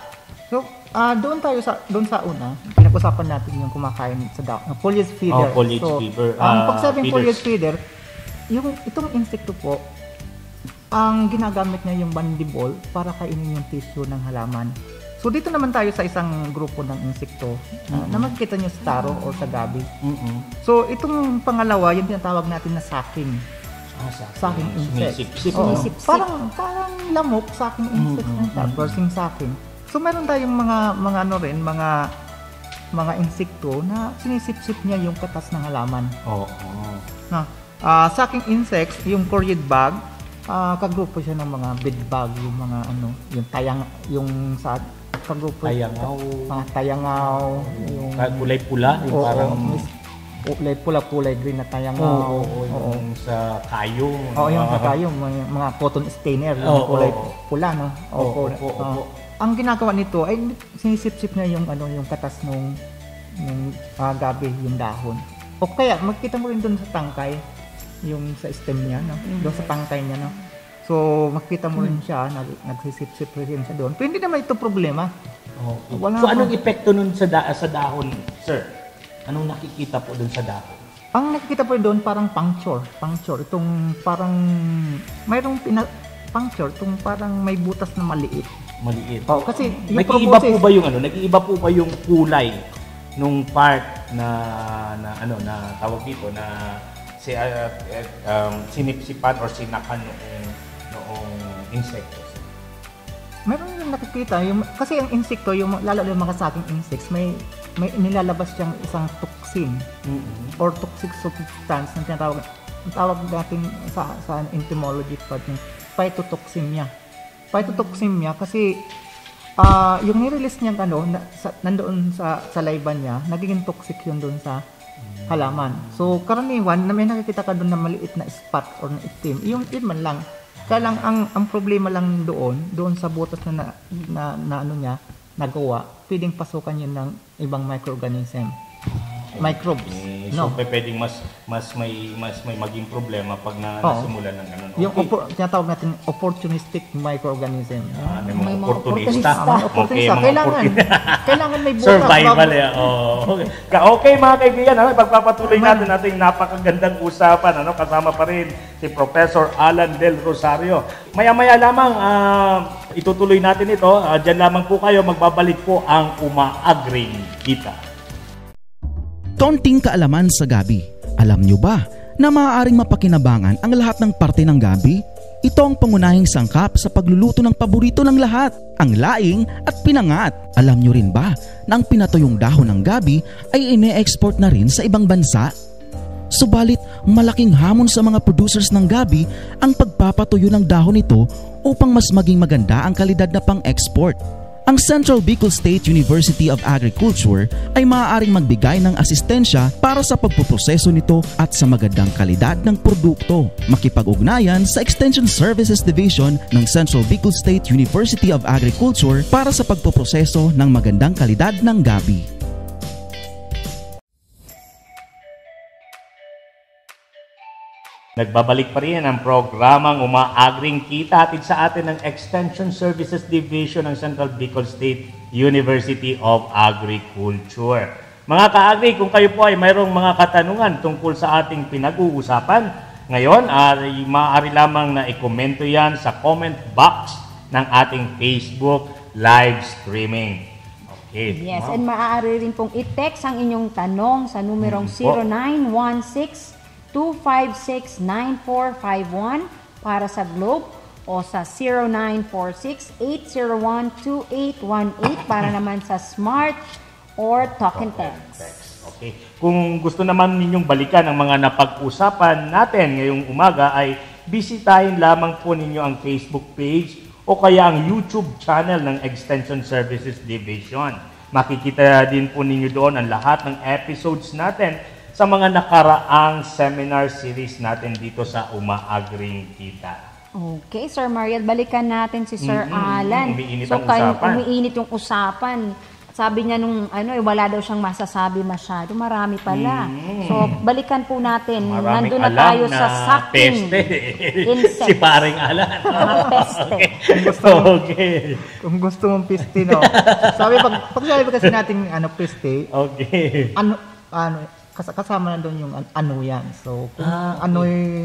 S5: So, ah doon tayo sa doon sa una, pinag-usapan natin yung kumakain sa dahon, uh, foliage feeder.
S3: Oh, foliage
S5: so,
S3: feeder,
S5: Ang
S3: ah,
S5: pagsabing
S3: feeders.
S5: foliage feeder, yung itong insekto po, ang ginagamit niya yung mandible para kainin yung tissue ng halaman. So dito naman tayo sa isang grupo ng insekto ah, na makikita niyo sa taro o sa gabi.
S3: Mm-mm.
S5: So itong pangalawa, yung tinatawag natin na sucking.
S3: Ah, sa
S5: Sucking insect.
S3: Sumisip-sip.
S5: Oo.
S2: Sumisip-sip.
S5: Parang parang lamok sucking insect
S3: Mm,
S5: ng tao, bursting sucking. So meron tayong mga mga ano rin, mga mga insekto na sinisip-sip niya yung katas ng halaman.
S3: Oo. oo.
S5: Na ah sucking insects, yung Korean bug, ah kagrupo siya ng mga bed bug, yung mga ano, yung tayang yung sa kagrupo
S3: Tayangaw.
S5: mga tayangaw, yung
S3: Ah, Kulay pula, yung
S5: Oo,
S3: parang
S5: mis- kulay pula, kulay green na tayang
S3: Oo,
S5: ah,
S3: oo, oo, yung sa kayong.
S5: Oo, yung kaka yung mga, mga cotton stainer, yung
S3: Oo,
S5: kulay
S3: oo.
S5: pula, no?
S3: Oo,
S5: kulay-
S3: opo, opo.
S5: oo. Ang ginagawa nito ay sinisip-sip niya yung ano yung katas nung yung ah, gabi, yung dahon. O kaya makita mo rin doon sa tangkay, yung sa stem niya, no? Doon sa tangkay niya, no? So, makita mo rin siya, nag, nagsisip-sip rin siya doon. Pero hindi naman ito problema.
S3: Okay.
S5: Wala
S3: so,
S5: pa.
S3: anong epekto nun sa, da- sa dahon, sir? Anong nakikita po dun sa dahon?
S5: Ang nakikita po doon parang puncture. Puncture. Itong parang, mayroong pina, puncture. Itong parang may butas na maliit.
S3: Maliit.
S5: Oh, kasi yung
S3: Nag-iiba po ba yung ano? Nag-iiba po ba yung kulay nung part na na ano na tawag dito na si uh, uh, um, sinipsipan or sinakan noong noong insekto?
S5: Meron yung nakikita, yung, kasi yung insekto, yung, lalo yung mga saking insects, may, may nilalabas siyang isang toxin
S3: mm
S5: or toxic substance na tinatawag, ang tawag natin sa, sa entomology part yung phytotoxemia. Phytotoxemia kasi ah yung nirelease niya ano, na, sa, nandoon sa saliva niya, nagiging toxic yun doon sa halaman. So, karaniwan, na may nakikita ka doon na maliit na spot or na itim, yung yun man lang. Kaya lang, ang, ang problema lang doon, doon sa butas na, na, na, ano niya, nagawa, pwedeng pasukan yun ng ibang microorganism. Microbes.
S3: Eh,
S5: No.
S3: so pwedeng mas mas may mas may maging problema pag na,
S5: Oo.
S3: nasimulan ng ganun.
S5: Yung
S3: Okay.
S5: oppor- tinatawag natin opportunistic microorganism.
S3: Ah, may
S2: May
S3: mga
S2: mga
S3: oportunista.
S5: Ah, mga opportunista.
S3: mga
S5: kailangan,
S3: opportun- [LAUGHS]
S5: kailangan may butas.
S3: Survival eh. Oh, okay. Ka- okay mga kaibigan, ano, pagpapatuloy natin nating napakagandang usapan ano kasama pa rin si Professor Alan Del Rosario. Maya-maya lamang ah, itutuloy natin ito. Ah, diyan lamang po kayo magbabalik po ang umaagring kita.
S1: Konting kaalaman sa gabi. Alam nyo ba na maaaring mapakinabangan ang lahat ng parte ng gabi? Ito ang pangunahing sangkap sa pagluluto ng paborito ng lahat, ang laing at pinangat. Alam nyo rin ba na ang pinatuyong dahon ng gabi ay ine-export na rin sa ibang bansa? Subalit, malaking hamon sa mga producers ng gabi ang pagpapatuyo ng dahon nito upang mas maging maganda ang kalidad na pang-export. Ang Central Bicol State University of Agriculture ay maaaring magbigay ng asistensya para sa pagpuproseso nito at sa magandang kalidad ng produkto. Makipag-ugnayan sa Extension Services Division ng Central Bicol State University of Agriculture para sa pagpuproseso ng magandang kalidad ng gabi.
S3: Nagbabalik pa rin ang programang umaagring kita atin sa atin ng Extension Services Division ng Central Bicol State University of Agriculture. Mga kaagri, kung kayo po ay mayroong mga katanungan tungkol sa ating pinag-uusapan, ngayon ay maaari lamang na ikomento yan sa comment box ng ating Facebook live streaming. Okay.
S2: Yes, wow. and maaari rin pong i-text ang inyong tanong sa numerong
S3: hmm. 0916
S2: 256-9451 para sa Globe o sa 0946-801-2818 para naman sa Smart or Talk and text.
S3: Okay. Kung gusto naman ninyong balikan ang mga napag-usapan natin ngayong umaga ay bisitahin lamang po ninyo ang Facebook page o kaya ang YouTube channel ng Extension Services Division. Makikita din po ninyo doon ang lahat ng episodes natin sa mga nakaraang seminar series natin dito sa Umaagring Kita.
S2: Okay, Sir Mariel, balikan natin si Sir
S3: Mm-mm,
S2: Alan.
S3: umiinit
S2: so,
S3: ang usapan.
S2: umiinit yung usapan. Sabi niya nung ano, eh, wala daw siyang masasabi masyado. Marami pala.
S3: Mm.
S2: So, balikan po natin.
S3: Maraming
S2: Nandun na tayo
S3: na
S2: sa sucking
S3: peste. [LAUGHS] si paring Alan.
S2: Peste.
S3: okay.
S5: Kung gusto mong piste, no? sabi, pag, pag sabi kasi natin ano, piste,
S3: Okay.
S5: ano, ano, kasama na doon yung an- ano yan. So, kung
S3: Ah, okay.
S5: ano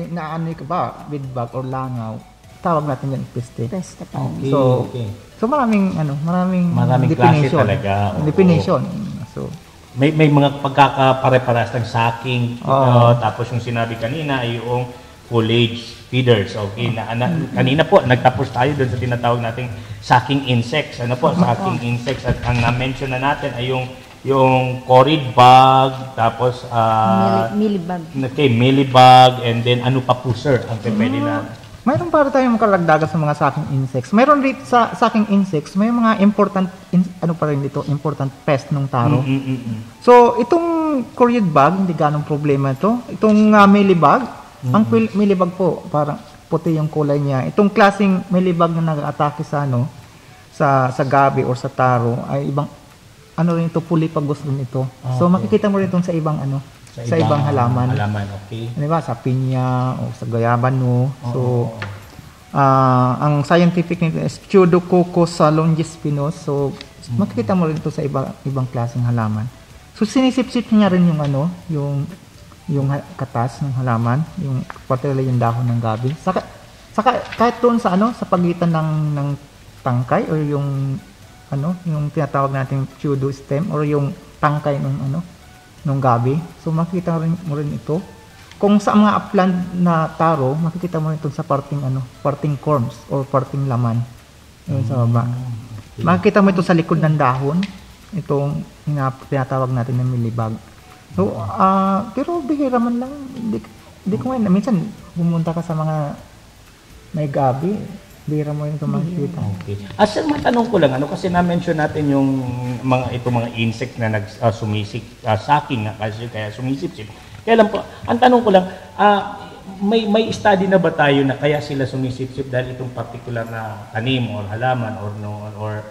S5: na ano ka ba, with bag or langaw, tawag natin yan piste.
S2: Peste pa.
S3: Okay,
S5: So,
S3: okay.
S5: So, maraming, ano, maraming,
S3: Maraming klase
S5: definition.
S3: talaga, oo.
S5: Definition. So,
S3: May may mga pagkakapare-paras ng sacking.
S5: Oo.
S3: uh, tapos yung sinabi kanina ay yung foliage feeders. Okay, na, na, kanina po nagtapos tayo doon sa tinatawag nating sucking insects. Ano po, sucking insects at ang na-mention na natin ay yung yung corid bug, tapos uh,
S2: Mili- milibag.
S3: okay, millibug, and then ano pa po sir ang pwede na
S5: mayroon para tayong karagdagan sa mga sucking insects. Mayroon rin sa sucking insects, may mga important, in- ano pa rin dito, important pest ng taro.
S3: Mm, mm, mm, mm.
S5: So, itong Korean bag, hindi ganong problema ito. Itong uh, milibag, ang pil- milibag po, parang puti yung kulay niya. Itong klaseng milibag na nag-atake sa ano, sa sa gabi or sa taro ay ibang ano rin ito pulipagos rin ito. So
S3: Okay.
S5: makikita mo rin ito sa ibang ano, sa, ibang halaman.
S3: Halaman, okay.
S5: Di ba? Sa pinya o sa gayabano. So, ah, ang scientific nito is Pseudococcus longispinus. So, makikita mo rin ito sa iba, ibang klaseng halaman. So, sinisip-sip niya rin yung ano, yung yung katas ng halaman, yung particularly yung dahon ng gabi. Saka, saka kahit doon sa ano, sa pagitan ng ng tangkay or yung ano, yung tinatawag nating pseudo stem or yung tangkay ng ano, ng gabi. So makikita rin mo rin ito. Kung sa mga upland na taro, makikita mo rin ito sa parting ano, parting corms or parting laman. Yun sa baba. Makikita mo ito sa likod ng dahon. Itong ina- tinatawag natin na milibag. So, ah, pero bihira man lang. Hindi, hindi ko ngayon. Minsan, pumunta ka sa mga may gabi. Bihira mo yun ito makikita.
S3: Okay. Ah, sir, matanong ko lang, ano, kasi na-mention natin yung mga, ito mga insect na nag, ah, sumisik, ah, sucking nga kasi, kaya sumisip-sip. Kaya lang po, ang tanong ko lang, ah, may may study na ba tayo na kaya sila sumisip-sip dahil itong particular na tanim or halaman or no or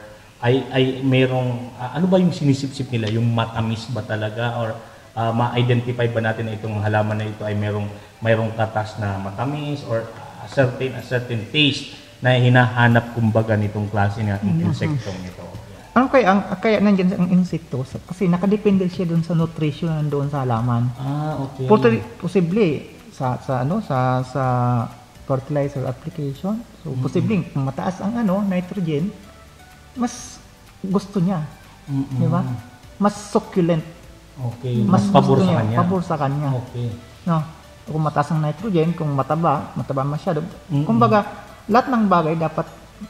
S3: ay ay merong ah, ano ba yung sinisip-sip nila yung matamis ba talaga or ah, ma-identify ba natin na itong halaman na ito ay merong mayroong katas na matamis or a certain a certain taste na hinahanap kumbaga nitong klase ng insektong ito.
S5: Ano kaya, ang, kaya nandiyan ang insekto? Kasi nakadepende siya doon sa nutrition na nandoon sa halaman.
S3: Ah, okay.
S5: Posible sa sa ano sa sa fertilizer application. So posibleng kung mataas ang ano nitrogen, mas gusto niya,
S3: Mm-mm.
S5: di ba? Mas succulent,
S3: Okay.
S5: mas,
S3: Mas, pabor sa
S5: niya,
S3: kanya.
S5: pabor sa kanya.
S3: Okay.
S5: No. Kung mataas ang nitrogen, kung mataba, mataba masyado.
S3: Mm-mm.
S5: Kumbaga, lahat ng bagay dapat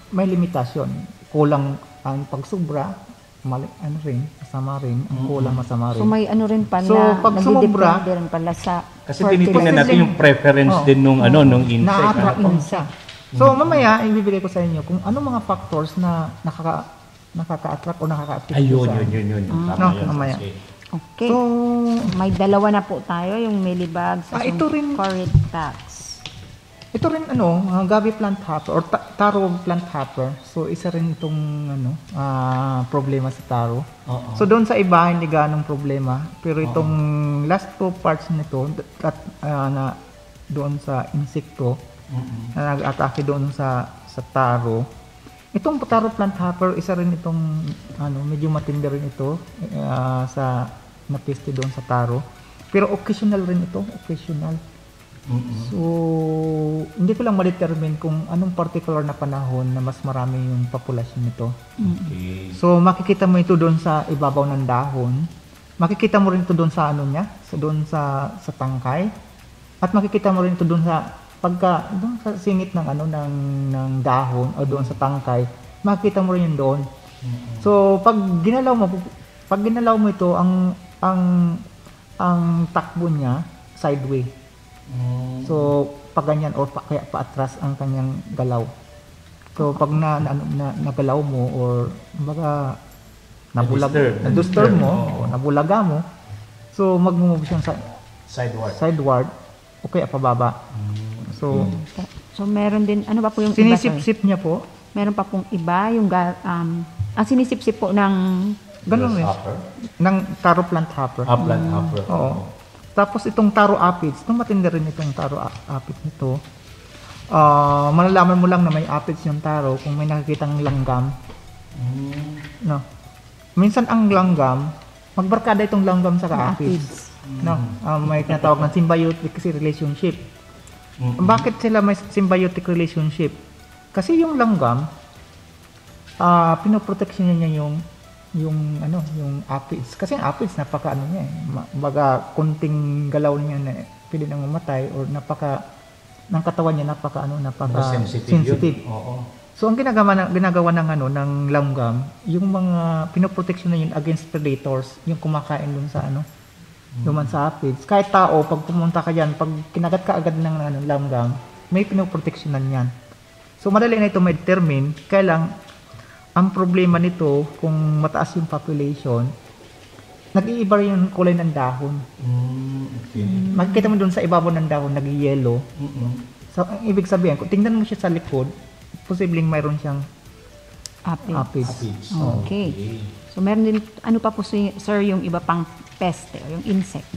S5: may limitasyon. Kulang ang pagsubra, mali, ano rin, masama rin. Ang kulang, masama rin.
S2: So may ano rin pala,
S5: So, pag sumobra-
S2: rin pala sa
S3: Kasi tinitingnan natin yung preference
S5: Oh.
S3: din nung ano nung insect.
S5: na-attract
S3: ano?
S5: siya. So, mamaya, ibibigay ko sa inyo kung ano mga factors na nakaka nakaka-attract o nakaka-appeal
S3: Ayun,
S5: sa
S3: yun, yun, yun. yun. Tama
S5: No,
S3: yun.
S5: mamaya.
S3: Okay.
S2: Okay.
S5: So,
S2: may dalawa na po tayo, yung Milibag sa
S5: Ah, ito rin.
S2: Coritax.
S5: Ito rin ano, uh, gabi plant hopper or ta- taro plant hopper. So, isa rin itong ano, ah, problema sa taro.
S3: Oo.
S5: So, doon sa iba, hindi ganong problema. Pero itong last two parts nito, at, ah, na doon sa insekto,
S3: Mm-mm.
S5: na nag-atake doon sa sa taro. Itong taro plant hopper, isa rin itong ano, medyo matindi rin ito ah, sa napiste doon sa taro. Pero occasional rin ito, occasional.
S3: Mm-mm.
S5: So, hindi ko lang ma-determine kung anong particular na panahon na mas marami yung populasyon nito.
S3: Okay.
S5: So, makikita mo ito doon sa ibabaw ng dahon. Makikita mo rin ito doon sa ano niya, sa doon sa sa tangkay. At makikita mo rin ito doon sa pagka doon sa singit ng ano ng ng dahon o doon sa tangkay. Makikita mo rin yun doon. So, pag ginalaw mo pag ginalaw mo ito ang ang ang takbo niya sideway.
S3: Mm.
S5: So, pag ganyan or pa, kaya paatras ang kanyang galaw. So, pag na, na, na, nagalaw mo or kumbaga nabulag,
S3: Na-disturb.
S5: mo
S3: Oo.
S5: o nabulaga mo, so mag-move siya sa
S3: Sideward.
S5: sideward o kaya pababa. So,
S2: So meron din, ano ba po yung
S5: sinisip-sip niya po.
S2: Meron pa pong iba, yung, um, ang sinisip-sip po ng,
S5: Ganun rin.
S3: Grasshopper.
S5: Ng taro plant hopper.
S3: Ah, plant hopper.
S5: Oo. Tapos itong taro aphids, itong matindi rin itong taro a- aphids nito. Ah, malalaman mo lang na may aphids yung taro kung may nakikitang langgam.
S3: Mm.
S5: No. Minsan ang langgam, magbarkada itong langgam sa aphids. No. Ah, may tinatawag na symbiotic kasi relationship.
S3: Mm.
S5: Bakit sila may symbiotic relationship? Kasi yung langgam, ah pinoproteksyon niya yung yung ano, yung aphids. Kasi ang aphids napaka ano niya eh. Baga kunting galaw niya na pwede nang mamatay or napaka ng katawan niya napaka ano, napaka
S3: sensitive,
S5: sensitive.
S3: yun. Oo.
S5: So ang ginagawa ng ginagawa ng ano ng langgam, yung mga pinoproteksyon na yun against predators, yung kumakain dun sa ano, duman sa aphids. Kahit tao pag pumunta ka diyan, pag kinagat ka agad ng ano langgam, may pinoproteksyonan yan. So madali na ito ma-determine, kaya lang ang problema nito kung mataas yung population, nag-iiba rin yung kulay ng dahon.
S3: Mm, okay.
S5: Makikita mo doon sa ibabaw ng dahon, nag-yellow.
S3: Mm-mm.
S5: So, ang ibig sabihin, kung tingnan mo siya sa likod, posibleng mayroon siyang
S2: Aphids.
S5: aphids.
S3: Aphids.
S2: Okay. So meron din, ano pa po si- sir yung iba pang peste o yung insect?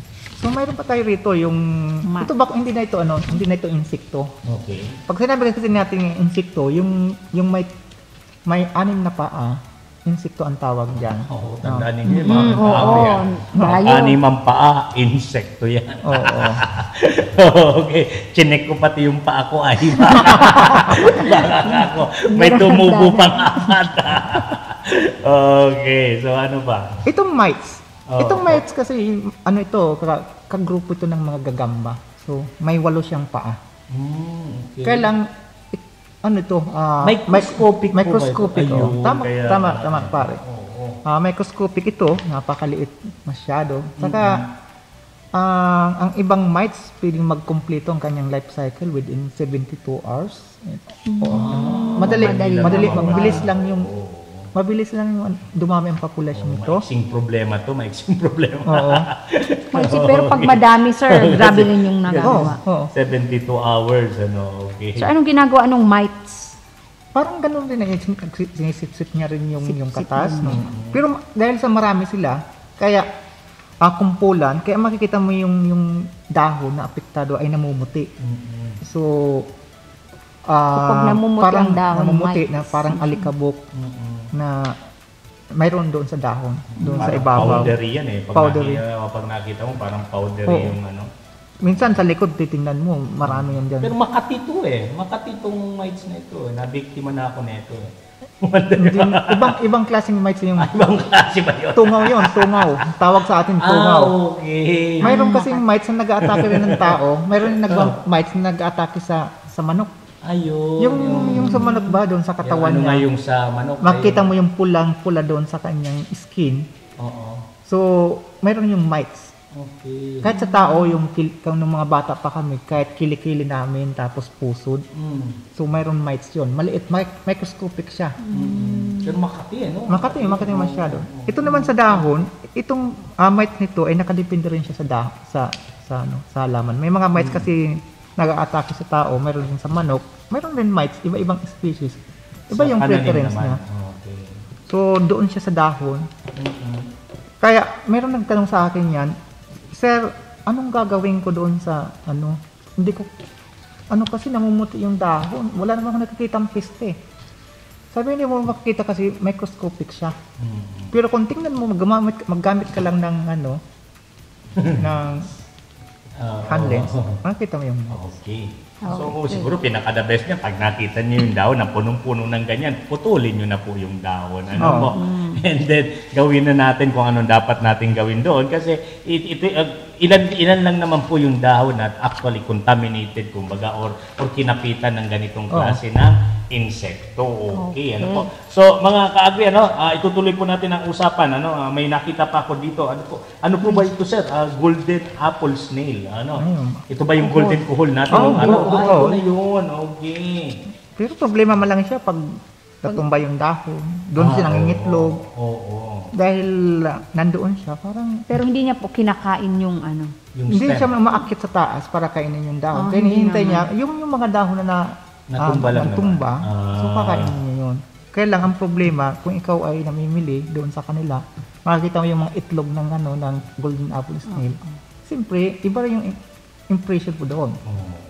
S5: So, mayroon pa tayo rito yung...
S2: Ma-
S5: Ito ba, hindi na ito, ano, hindi na ito insekto.
S3: Okay.
S5: Pag sinabi kasi natin yung insekto, yung, yung may, may anim na paa, insekto ang tawag dyan.
S3: Oo, tandaan ninyo yung mga
S2: Mm, oo,
S3: kaagri, ah.
S2: bayo.
S3: Animang paa, insekto yan.
S5: Oo. oo. [LAUGHS]
S3: okay. Chinek ko pati yung paa ko ay [LAUGHS] Baka ako. May tumubo pang apat. okay. So ano ba?
S5: Itong mites.
S3: Oo.
S5: Itong mites kasi, ano ito, ka- kagrupo ito ng mga gagamba. So, may walo siyang paa.
S3: Hmm, okay.
S5: Kaya lang, ano ito? ah,
S3: Microscopic ito?
S5: Microscopic, oh.
S3: Ayun,
S5: Tama,
S3: kaya-
S5: tama, tama, pare.
S3: Oo.
S5: Ah, microscopic ito, napakaliit masyado. Saka,
S3: Mm-hmm.
S5: ah, ang ibang mites, pwedeng magkumpleto ang kanyang life cycle within 72 hours. Oo. madali,
S2: Madali
S5: madali,
S2: lang.
S5: mabilis lang yung, mabilis lang yung dumami ang populasyon nito.
S3: Maiksing problema to, maiksing [LAUGHS] problema.
S5: Oo.
S2: Kasi, pero pag madami sir, [LAUGHS] grabe rin yung
S5: Oo.
S2: nagagawa.
S5: oo.
S3: 72 hours, ano, okay.
S2: So anong ginagawa nung mites?
S5: Parang ganun din, eh, sinisip-sip niya rin yung, yung
S2: Sip-sip
S5: katas. No? Pero dahil sa marami sila, kaya ah, kumpulan, kaya makikita mo yung, yung dahon na apektado ay namumuti. So, ah,
S2: Kapag namumuti
S5: parang
S2: ang dahon,
S5: namumuti
S2: mites.
S5: na parang alikabok na mayroon doon sa dahon, doon sa ibabaw.
S3: Powdery yan eh. Pag,
S5: Powdery.
S3: Nakita, pag nakita mo, parang powdery
S5: Oo.
S3: yung ano.
S5: Minsan sa likod, titingnan mo, marami yan dyan.
S3: Pero Makati to eh. Makati tong mites na ito. eh. Nabiktima na ako nito eh.
S5: Hindi, ibang, ibang klaseng mites [LAUGHS] yung
S3: Ay, ibang klase ba yun?
S5: tungaw yun, tungaw. Tawag sa atin
S3: Ah,
S5: tungaw.
S3: okay.
S5: Mayroon kasing mites na nag-aatake rin ng tao. Mayroon din nag mites na nag-aatake sa sa manok.
S3: Ayun.
S5: Yung yung sa manok ba doon sa
S3: Yung
S5: katawan
S3: ano nga
S5: niya.
S3: yung sa manok.
S5: Makita mo yung pulang-pula doon sa kanyang skin.
S3: Oo.
S5: So, mayroon yung mites.
S3: Okay.
S5: Kahit sa tao, yung kil- kung nung mga bata pa kami, kahit kilikili namin, tapos pusod.
S3: Mm.
S5: So, mayroon mites yun. Maliit, mic- microscopic siya.
S3: Mm. Pero Makati eh, no?
S5: Makati, makati masyado. Ito naman sa dahon, itong uh, mites nito ay nakadepende rin siya sa da, sa sa ano, sa halaman. May mga mites kasi nag-aatake sa tao, mayroon din sa manok, mayroon din mites, iba-ibang species. Iba
S3: Sa
S5: yung
S3: pananim
S5: preference niya.
S3: Okay.
S5: So, doon siya sa dahon.
S3: Mm-mm.
S5: Kaya, meron nagtanong sa akin yan, Sir, anong gagawin ko doon sa, ano, hindi ko, ano kasi namumuti yung dahon. Wala naman ako nakikita piste. Sabi hindi mo makikita kasi microscopic siya.
S3: Mm.
S5: Pero kung tingnan mo, maggamit, maggamit ka lang ng ano, [LAUGHS] ng
S3: Ah,
S5: hand lens,
S3: oo.
S5: makikita mo yung
S3: Okay.
S2: Okay.
S3: So, siguro pinaka-the best niya, pag nakita niyo yung dahon na punong-puno ng ganyan, putulin niyo na po yung dahon. Ano
S5: Oo.
S3: mo? And then, gawin na natin kung anong dapat natin gawin doon. Kasi, it, ito, uh, ilan, ilan lang naman po yung dahon na actually contaminated, kumbaga, or, or kinapitan ng ganitong
S5: Oo.
S3: klase ng insekto. Okay, ano po. So, mga kaagri, ano, ah, itutuloy po natin ang usapan. Ano, ah, may nakita pa ako dito. Ano po, ano po ba ito, sir? Ah, golden apple snail. Ano?
S5: Ayun.
S3: Ito ba yung golden kuhol natin?
S5: Oo,
S3: Yung ano?
S5: oo,
S3: Ah,
S5: oo.
S3: ito na yun. Okay.
S5: Pero problema man lang siya pag natumba yung dahon. Doon siya
S3: Ah,
S5: nangingitlog.
S3: Oo. oo.
S5: Dahil ah, nandoon siya, parang
S2: Pero hindi niya po kinakain yung ano.
S3: Yung
S5: hindi
S3: stem.
S5: siya maakyat sa taas para kainin yung dahon.
S2: Ah,
S5: Kaya hinihintay niya, yung, yung mga dahon na, na
S3: Natumba
S5: ah,
S3: lang
S5: natumba,
S3: naman.
S5: so
S3: Ah.
S5: kakainin niya yun. Kaya lang ang problema, kung ikaw ay namimili doon sa kanila, makikita mo yung mga itlog ng ano ng golden apple snail. Siyempre, iba rin yung im- impression mo doon.
S3: Oo.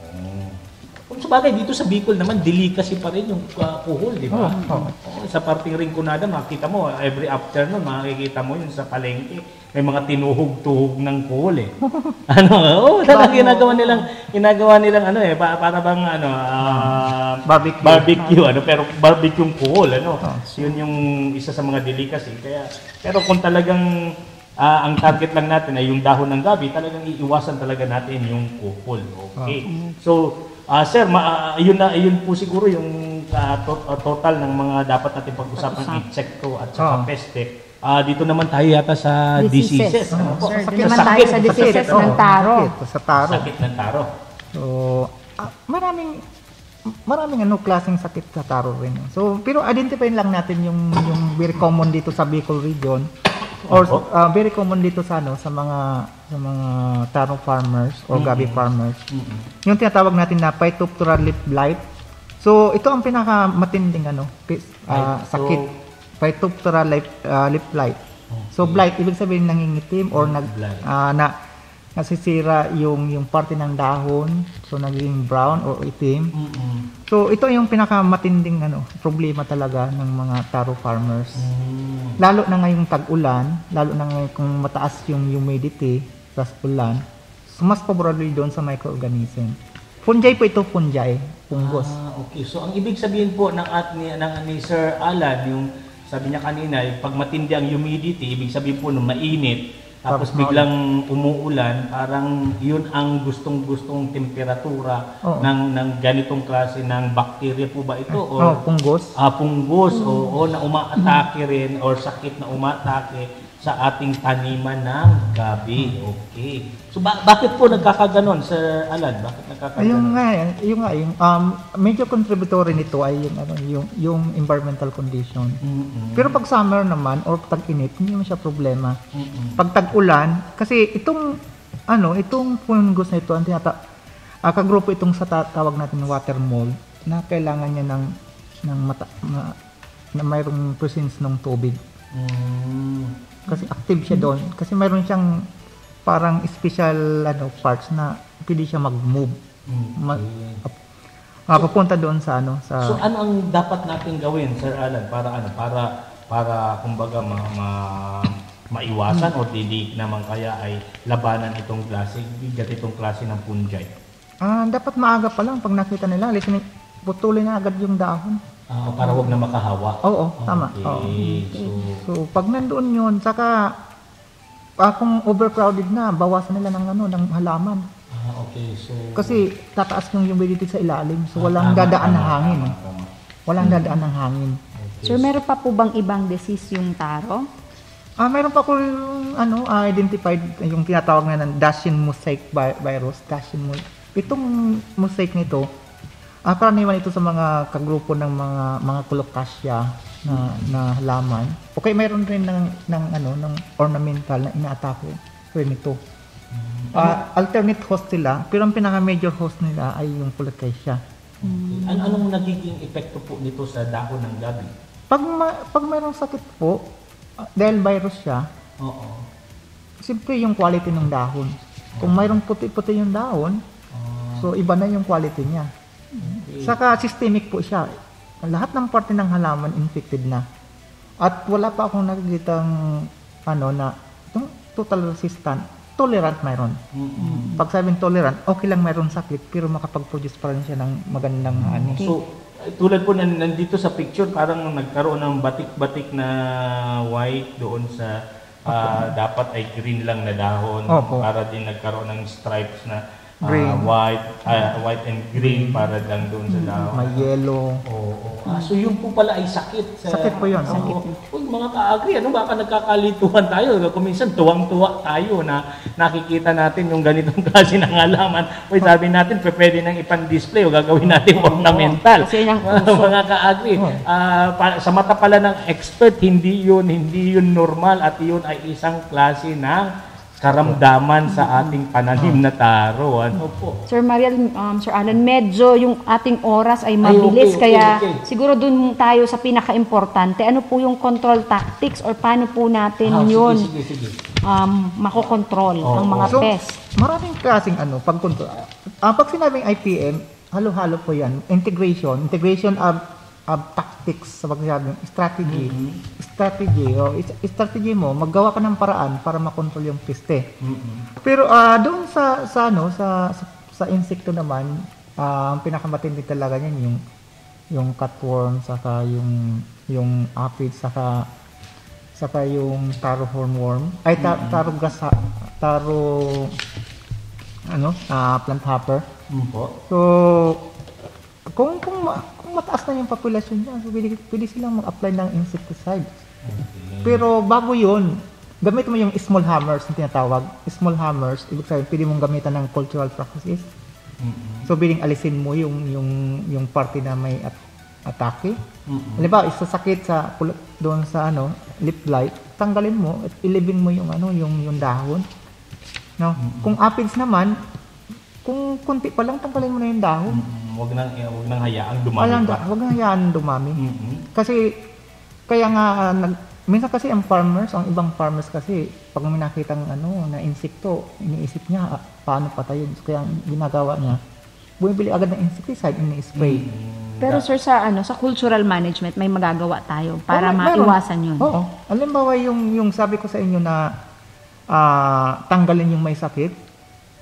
S3: Sa bagay, dito sa Bicol naman, delicacy pa rin yung uh, kuhol, di ba?
S5: Oo. Oo,
S3: sa parting rinconada, makita mo, every afternoon, makikita mo yun sa palengke. May mga tinuhog-tuhog ng kuhol eh. [LAUGHS] ano, oo, talaga ginagawa nilang, ginagawa nilang ano eh, pa- para bang ano, ah,
S5: Barbecue.
S3: barbecue, ano, pero barbecue yung kuhol, ano.
S5: Oo.
S3: Yun yung isa sa mga delicacy. Kaya, pero kung talagang ah, ang target lang natin ay yung dahon ng gabi, talagang iiwasan talaga natin yung kuhol. Okay. So, ah, sir, ma, ah, yun na yun po siguro yung ah, to- ah, total ng mga dapat natin pag-usapan insekto at saka
S5: Oo.
S3: peste. Ah, dito naman tayo yata sa diseases.
S2: Diseases.
S3: Ano po?
S2: Sir,
S5: Sakit.
S2: doon naman tayo sa diseases
S3: Sakit.
S2: ng
S3: Oo.
S2: taro.
S5: Sakit, sa taro.
S3: Sakit ng taro.
S5: So, ah, maraming maraming ano klaseng sakit sa taro rin. So, pero identify lang natin yung yung very common dito sa Bicol region. Or
S3: Opo.
S5: uh, very common dito sa ano sa mga sa mga taro farmers or gabi farmers. Yung tinatawag natin na phytophthora leaf blight. So ito ang pinakamatinding ano pis, ah,
S3: Ay, so-
S5: sakit. Phytophthora leaf, ah, leaf blight. So blight ibig sabihin nangingitim or nag ah, na nasisira yung yung parte ng dahon so naging brown or itim.
S3: Mm-mm.
S5: So ito yung pinakamatinding ano problema talaga ng mga taro farmers.
S3: Mm.
S5: Lalo na ngayong tag-ulan, lalo na ngayon kung mataas yung humidity plus ulan, so mas favorable doon sa microorganism. Fungi po ito, fungi, fungus.
S3: Ah, okay. So ang ibig sabihin po ng at ni, ng ni Sir Alan, yung sabi niya kanina, pag matindi ang humidity, ibig sabihin po nung mainit, tapos
S5: Tapos
S3: biglang umuulan, parang yun ang gustong-gustong temperatura
S5: Oo.
S3: ng ng ganitong klase ng bacteria po ba ito
S5: Oh,
S3: or
S5: fungus.
S3: ah, punggos o, o na umaatake rin or sakit na umaatake sa ating taniman ng gabi. Okay. So ba- bakit po nagkakaganon Sir Alan? Bakit nagkakaganon?
S5: Ayun nga, yan, yung nga, yung um, major contributory nito ay yung, ano, yung, yung environmental condition.
S3: Mm-mm.
S5: Pero pag summer naman or tag-init, hindi naman siya problema.
S3: Mm-mm.
S5: Pag tag-ulan, kasi itong ano, itong fungus na ito, ang tinata ah, kagrupo itong sa ta- tawag natin na water mold na kailangan niya ng ng mata, na, na mayroong presence ng tubig.
S3: Mm.
S5: Kasi active siya doon. Kasi mayroon siyang parang special ano parts na pwede siya mag-move. Ma- ah, papunta doon sa ano sa
S3: So ano ang dapat natin gawin Sir Alan para ano para para kumbaga ma, ma- maiwasan o dili naman kaya ay labanan itong klase, bigat itong klase ng fungi.
S5: Ah, dapat maaga pa lang pag nakita nila, listening, putulin na agad yung dahon.
S3: Ah, para wag na makahawa.
S5: Oo, tama. Oo.
S3: Okay. So,
S5: So, pag nandoon yun, saka ah, kung overcrowded na, bawasan nila ng ano, ng halaman.
S3: ah, okay. So
S5: Kasi tataas yung humidity sa ilalim, so walang
S3: Ah, tama,
S5: dadaan ng hangin.
S3: tama, tama.
S5: Walang dadaan ng hangin.
S3: Okay.
S2: Sir, meron pa po bang ibang disease yung taro?
S5: Ah, mayroon pa ko yung ano, ah, identified yung tinatawag nga ng Dashin mosaic vi- virus, Dashin mo. Itong mosaic nito, ah, karaniwan ito sa mga kagrupo ng mga mga colocasia na na halaman. Okay, mayroon rin ng ng ano, ng ornamental na inaatake rin ito. Ah, alternate host sila, pero ang pinaka major host nila ay yung colocasia.
S3: Okay. Ano anong nagiging epekto po nito sa dahon ng gabi?
S5: Pag ma- pag mayroong sakit po, ah, dahil virus siya,
S3: Oo.
S5: Siyempre yung quality ng dahon. Kung mayroong puti-puti yung dahon,
S3: Ah,
S5: so iba na yung quality niya.
S3: okay.
S5: Saka systemic po siya. Lahat ng parte ng halaman infected na. At wala pa akong nakikitang ano na yung total resistant, tolerant mayroon.
S3: Mm-mm.
S5: Pag sabing tolerant, okay lang mayroon sakit pero makapag-produce pa rin siya ng magandang ani.
S3: So, eh, tulad po nan- nandito sa picture, parang nagkaroon ng batik-batik na white doon sa ah, dapat ay green lang na dahon.
S5: Opo.
S3: Para din nagkaroon ng stripes na
S5: Green.
S3: white ah, white and green para lang doon sa dahon.
S5: May yellow.
S3: Oo. Ah, so yun po pala ay sakit. Sa,
S5: Sakit po yun,
S3: Oo.
S5: sakit.
S3: Uy, mga ka-agri, ano baka nagkakalituhan tayo. Kung minsan tuwang-tuwa tayo na nakikita natin yung ganitong [LAUGHS] klase ng halaman. Uy, sabi natin, pwede nang ipan-display o gagawin natin ornamental. [LAUGHS]
S2: Kasi yun ang [LAUGHS] uso.
S3: mga ka-agri, ah, pa- sa mata pala ng expert, hindi yun, hindi yun normal at yun ay isang klase ng karamdaman sa ating pananim na taro. Ano po?
S2: Sir Mariel, um, Sir Alan, medyo yung ating oras ay
S3: Ay,
S2: mabilis,
S3: okay, okay,
S2: kaya
S3: okay.
S2: siguro dun tayo sa pinaka-importante. Ano po yung control tactics or paano po natin
S3: Ah, sige,
S2: yun
S3: sige, sige.
S2: um, makokontrol
S3: Oo.
S2: ang mga
S5: So,
S2: pest?
S5: maraming klaseng ano, pagkontrol. Ah, pag sinabing IPM, halo-halo po yan. Integration, integration of, of tactics, sa pagsasabing strategy. Strategy, o is- strategy mo, maggawa ka ng paraan para makontrol yung peste.
S3: Mm-mm.
S5: Pero ah doon sa sa ano sa sa, sa insekto naman, ah, ang pinakamatindi talaga niyan yung yung cutworm saka yung yung aphid saka saka yung taro hornworm ay ta, taro gasa taro ano ah plant hopper
S3: Mm po.
S5: so kung kung, ma- kung mataas na yung populasyon niya so pwede, pwede silang mag-apply ng insecticide pero bago yun, gamit mo yung small hammers na tinatawag. Small hammers, ibig sabihin, pwede mong gamitan ng cultural practices. So, pwedeng alisin mo yung, yung, yung party na may at- atake.
S3: Mm-mm.
S5: Halimbawa, isa sakit sa, doon sa ano, lip blight. tanggalin mo at ilibing mo yung ano, yung yung dahon. No? Kung aphids naman, kung kunti pa lang tanggalin mo na yung dahon.
S3: Mm, wag nang eh, wag nang hayaang dumami
S5: Walang
S3: pa.
S5: wag na hayaan dumami.
S3: Mhm.
S5: Kasi kaya nga ah, nag, minsan kasi ang farmers, ang ibang farmers kasi pag may nakitang ano na insekto, iniisip niya ah, paano patayin. Kaya ang ginagawa niya, bumibili agad ng insecticide, ini-spray.
S2: Pero sir, sa ano sa cultural management, may magagawa tayo para
S5: Oh, may-
S2: maiwasan yun.
S5: Oo. Halimbawa yung yung sabi ko sa inyo na ah, tanggalin yung may sakit,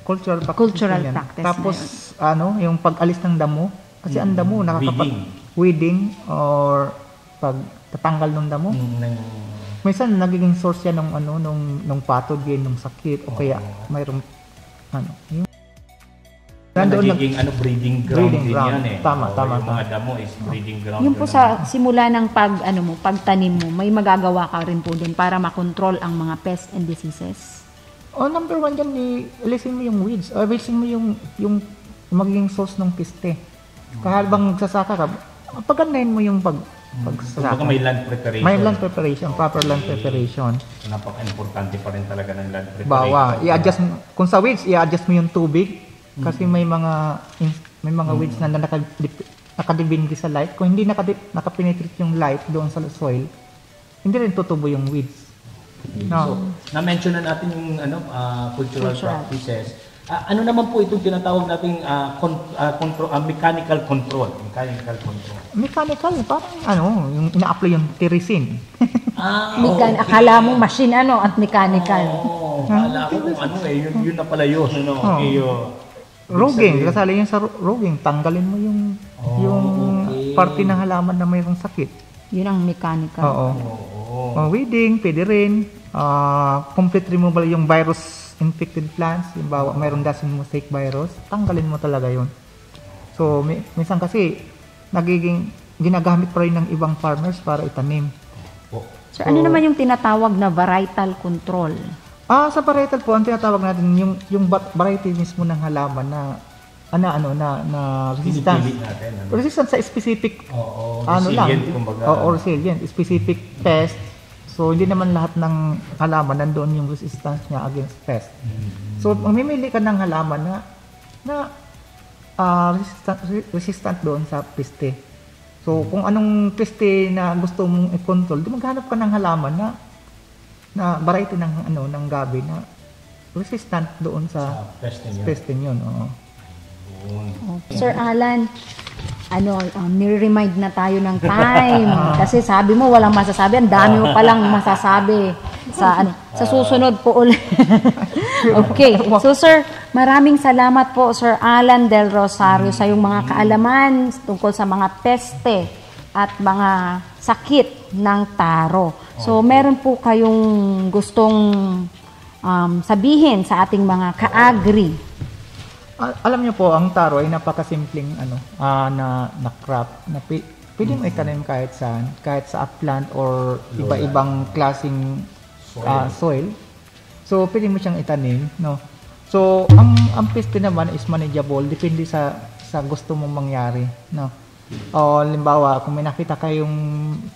S5: cultural practice.
S2: Cultural
S5: yan.
S2: practice
S5: Tapos
S2: na
S5: ano, yung pag-alis ng damo kasi ang damo nakakapag
S3: Weeding.
S5: weeding or pag tatanggal ng damo.
S3: Mm,
S5: Minsan nagiging source yan ng ano nung nung pathogen ng sakit o kaya mayroong ano yung nandoon nag-
S3: nagiging ano breeding ground
S5: Breeding
S3: din
S5: ground.
S3: yan eh.
S5: Tama,
S3: Oo,
S5: tama,
S3: Yung
S5: tama.
S3: mga damo is breeding ground.
S2: Yung po
S3: yun
S2: sa simula ng pag ano mo, pagtanim mo, may magagawa ka rin po doon para makontrol ang mga pests and diseases.
S5: Oh, number one dyan, i- alisin mo yung weeds. Uh, alisin mo yung, yung magiging source ng piste. Kahalbang magsasaka ka, pagandahin mo yung pag, pagsasaka.
S3: Kumbaga may land preparation.
S5: May land preparation, proper land preparation.
S3: Napaka-importante pa rin talaga ng land preparation.
S5: Bawa, i-adjust mo, kung sa weeds, i-adjust mo yung tubig. Kasi may mga, may mga weeds na nakadip- nakadibindi sa light. Kung hindi nakadip, nakapenetrate yung light doon sa soil, hindi rin tutubo yung weeds. No.
S3: So, na-mention na natin yung ano, ah, cultural,
S2: Cultural.
S3: practices. Ah, ano naman po itong tinatawag nating ah, con- ah, control, ah, mechanical control? Mechanical control.
S5: Mechanical, parang ano, yung ina-apply yung tirisin. [LAUGHS]
S3: Ah,
S2: Mekan- Akala mo machine ano at mechanical.
S3: Oo, kala ko kung ano eh, yun, yun na pala yun. Ano,
S5: Oo.
S3: okay, yun.
S5: Roging, kasali yun sa ro- roging, tanggalin mo yung
S3: Oh,
S5: yung
S3: okay.
S5: parte ng halaman na mayroong sakit.
S2: Yun ang mechanical.
S5: Oo.
S3: Oo.
S5: Oh, weeding, pwede rin. Ah, complete removal yung virus infected plants, yung bawa mayroong doesn't mosaic virus, tanggalin mo talaga yun. So, mi- minsan kasi nagiging ginagamit pa rin ng ibang farmers para itanim.
S3: Po.
S2: Sir, ano naman yung tinatawag na varietal control?
S5: Ah, sa varietal po, ang tinatawag natin yung yung va- variety mismo ng halaman na ano ano na na resistance.
S3: Natin. Ano?
S5: Resistant sa specific
S3: Oo,
S5: ano lang,
S3: kumbaga.
S5: o, or resilient, specific pest. So, hindi naman lahat ng halaman nandoon yung resistance niya against pest.
S3: Mm-hmm.
S5: So, mamimili ka ng halaman na na ah, resistant, resistant doon sa peste. So, kung anong peste na gusto mong i-control, di maghanap ka ng halaman na na variety ng ano ng gabi na resistant doon
S3: Sa
S5: sa peste yun. Oo.
S3: Yun.
S2: Sir Alan, ano, um, nire-remind na tayo ng time. [LAUGHS] Kasi sabi mo, walang masasabi. Ang dami mo palang masasabi sa ano sa susunod po ulit. [LAUGHS] okay. So sir, maraming salamat po Sir Alan Del Rosario sa yung mga kaalaman tungkol sa mga peste at mga sakit ng taro. So meron po kayong gustong um, sabihin sa ating mga kaagri.
S5: Al- alam niyo po, ang taro ay napakasimpleng ano, ah, na, na crop na pi- pwede mo itanim kahit saan, kahit sa upland or iba-ibang klasing ah, soil. So, pwede mo siyang itanim, no? So, ang ang peste naman is manageable depende sa sa gusto mong mangyari, no? O, limbawa, kung may nakita kayong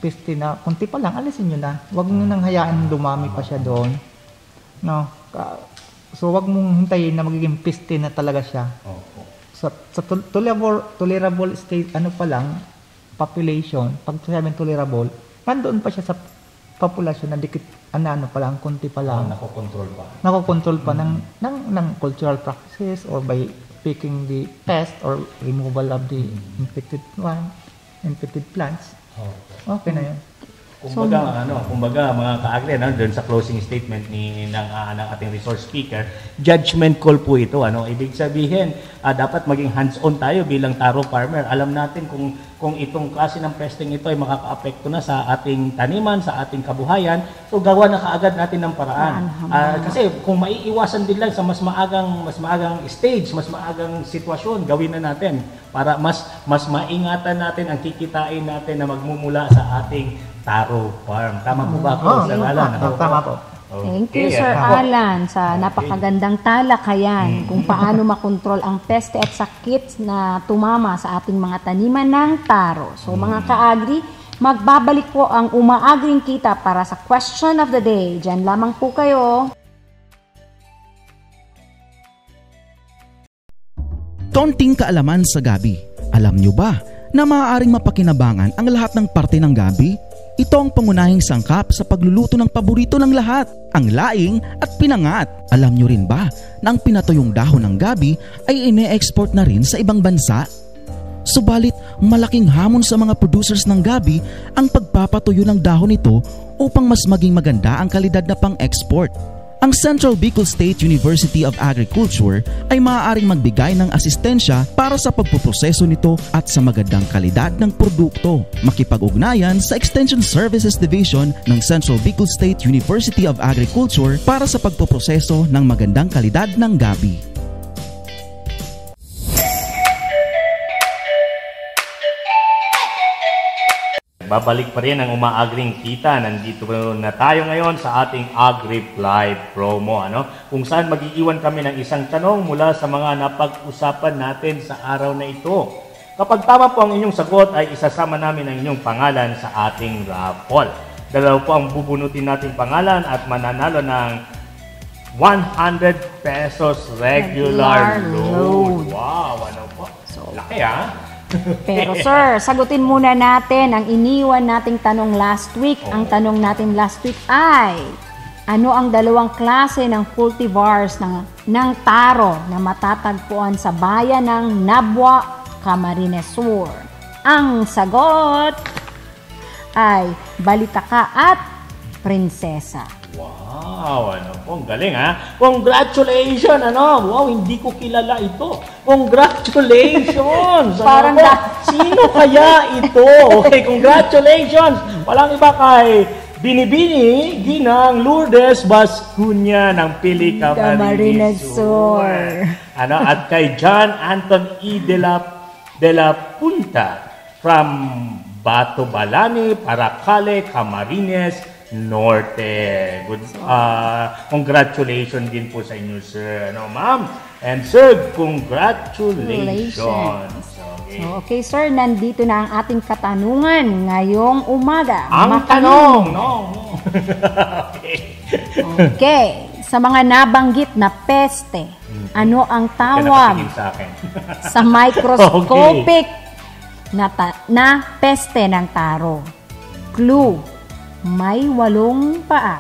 S5: peste na kunti pa lang, alisin nyo na. Huwag nyo nang hayaan dumami pa siya doon. No? So, wag mong hintayin na magiging peste na talaga siya.
S3: Opo.
S5: Sa, sa tol- tolerable, tolerable state, ano pa lang, population, pag sabing tolerable, nandoon pa siya sa populasyon na dikit, ano, ano pa lang, kunti pa
S3: Ah,
S5: lang.
S3: nakokontrol pa.
S5: Nakokontrol pa ng, ng, ng cultural practices or by picking the pest or removal of the infected one, infected plants.
S3: Opo.
S5: Okay na yun.
S3: Kumbaga, ano, kumbaga mga kaagri, ano, doon sa closing statement ni ng, ah, ng ating resource speaker, judgment call po ito. Ano? Ibig sabihin, ah, dapat maging hands-on tayo bilang taro farmer. Alam natin kung kung itong klase ng pesting ito ay makakaapekto na sa ating taniman, sa ating kabuhayan, so gawa na kaagad natin ng paraan. Ah, kasi kung maiiwasan din lang sa mas maagang mas maagang stage, mas maagang sitwasyon, gawin na natin para mas mas maingatan natin ang kikitain natin na magmumula sa ating taro farm. Tama po ba ako,
S5: Oo,
S3: Sir
S5: tama,
S3: Alan?
S5: tama, po.
S2: Thank you, Sir? Alan, sa napakagandang talakayan kung paano [LAUGHS] makontrol ang peste at sakit na tumama sa ating mga taniman ng taro. So, mga kaagri, Magbabalik po ang umaagring kita para sa question of the day. Diyan lamang po kayo.
S1: Konting kaalaman sa gabi. Alam nyo ba na maaaring mapakinabangan ang lahat ng parte ng gabi? Ito ang pangunahing sangkap sa pagluluto ng paborito ng lahat, ang laing at pinangat. Alam nyo rin ba na ang pinatuyong dahon ng gabi ay ine-export na rin sa ibang bansa? Subalit, malaking hamon sa mga producers ng gabi ang pagpapatuyo ng dahon nito upang mas maging maganda ang kalidad na pang-export. Ang Central Bicol State University of Agriculture ay maaaring magbigay ng asistensya para sa pagpuproseso nito at sa magandang kalidad ng produkto. Makipag-ugnayan sa Extension Services Division ng Central Bicol State University of Agriculture para sa pagpuproseso ng magandang kalidad ng gabi.
S3: Babalik pa rin ang umaagring kita. Nandito na tayo ngayon sa ating AgriP Live promo. Ano? Kung saan magiiwan kami ng isang tanong mula sa mga napag-usapan natin sa araw na ito. Kapag tama po ang inyong sagot ay isasama namin ang inyong pangalan sa ating raffle. Dalawa po ang bubunutin nating pangalan at mananalo ng 100 pesos regular,
S2: Regular
S3: load.
S2: load.
S3: Wow, ano po? Laki ah.
S2: Pero sir, sagutin muna natin ang iniwan nating tanong last week. Ang tanong natin last week ay, ano ang dalawang klase ng cultivars ng, ng taro na matatagpuan sa bayan ng Nabwa, Camarines Sur? Ang sagot ay Balitaka at Prinsesa.
S3: Wow, ano po, ang galing ha. Congratulations, ano. Wow, hindi ko kilala ito. Congratulations. [LAUGHS]
S2: Parang
S3: ano po?
S2: na-
S3: Sino kaya ito? Okay, congratulations. Walang iba kay Binibini, Ginang Lourdes Bascunya ng Pili
S2: Camarines
S3: Camarines
S2: Sur.
S3: Sur. Ano, at kay John Anton E. de la, de la Punta from Bato Balani, Paracale, Camarines Norte. Good, uh, congratulations din po sa inyo, sir. Ano, ma'am? And sir, congratulations. Okay.
S2: So, okay sir, nandito na ang ating katanungan ngayong umaga.
S3: Ang
S2: Matanong.
S3: tanong, no? [LAUGHS] okay.
S2: Okay. Sa mga nabanggit na peste, ano ang tawag
S3: sa akin. [LAUGHS]
S2: sa microscopic na, ta- na peste ng taro? Clue, may walong paa.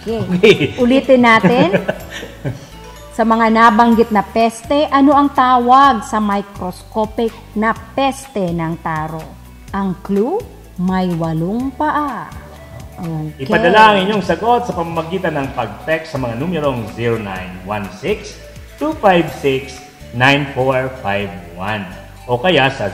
S2: Okay.
S3: Okay.
S2: Ulitin natin. [LAUGHS] Sa mga nabanggit na peste, ano ang tawag sa microscopic na peste ng taro? Ang clue, may walong paa. Okay.
S3: Ipadala ang inyong sagot sa pamamagitan ng pag-text sa mga numerong 0916-256-9451 o kaya sa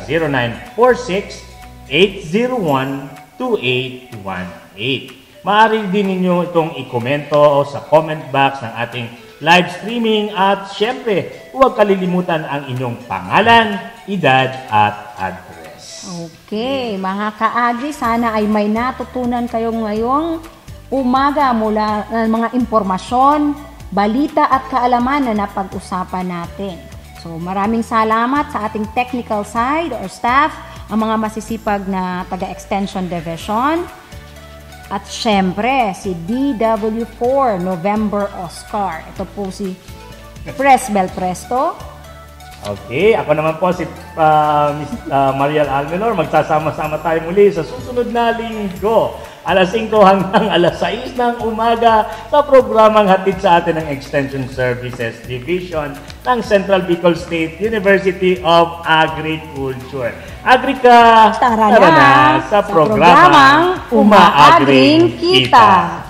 S3: 0946-801-2818. Maaari din ninyo itong ikomento sa comment box ng ating live streaming at syempre, huwag kalilimutan ang inyong pangalan, edad at address.
S2: Okay, mga kaagi, sana ay may natutunan kayo ngayong umaga mula uh, mga impormasyon, balita at kaalaman na napag-usapan natin. So maraming salamat sa ating technical side or staff, ang mga masisipag na taga-extension division, at syempre si DW4 November Oscar. Ito po si Presbel Presto.
S3: Okay, ako naman po si uh, Miss uh, Mariel Almenor. Magsasama-sama tayo muli sa susunod na linggo. Alas 5 hanggang alas 6 ng umaga sa programang hatid sa atin ng Extension Services Division ng Central Bicol State University of Agriculture. Agrika,
S2: Tara na
S3: sa,
S2: sa
S3: programang
S2: programang Umaagring Kita.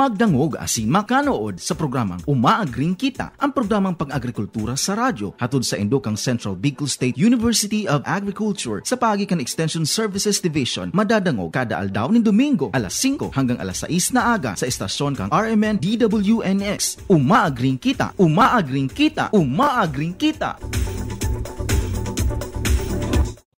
S1: Magdangog asin makanood sa programang Umaagring Kita, ang programang pang-agrikultura sa radyo, hatod sa Indokang Central Bicol State University of Agriculture sa Pagikan Extension Services Division, madadangog kada aldaw ni Domingo, alas 5 hanggang alas 6 na aga sa estasyon kang RMN DWNX. Umaagring Kita, Umaagring Kita, Umaagring Kita.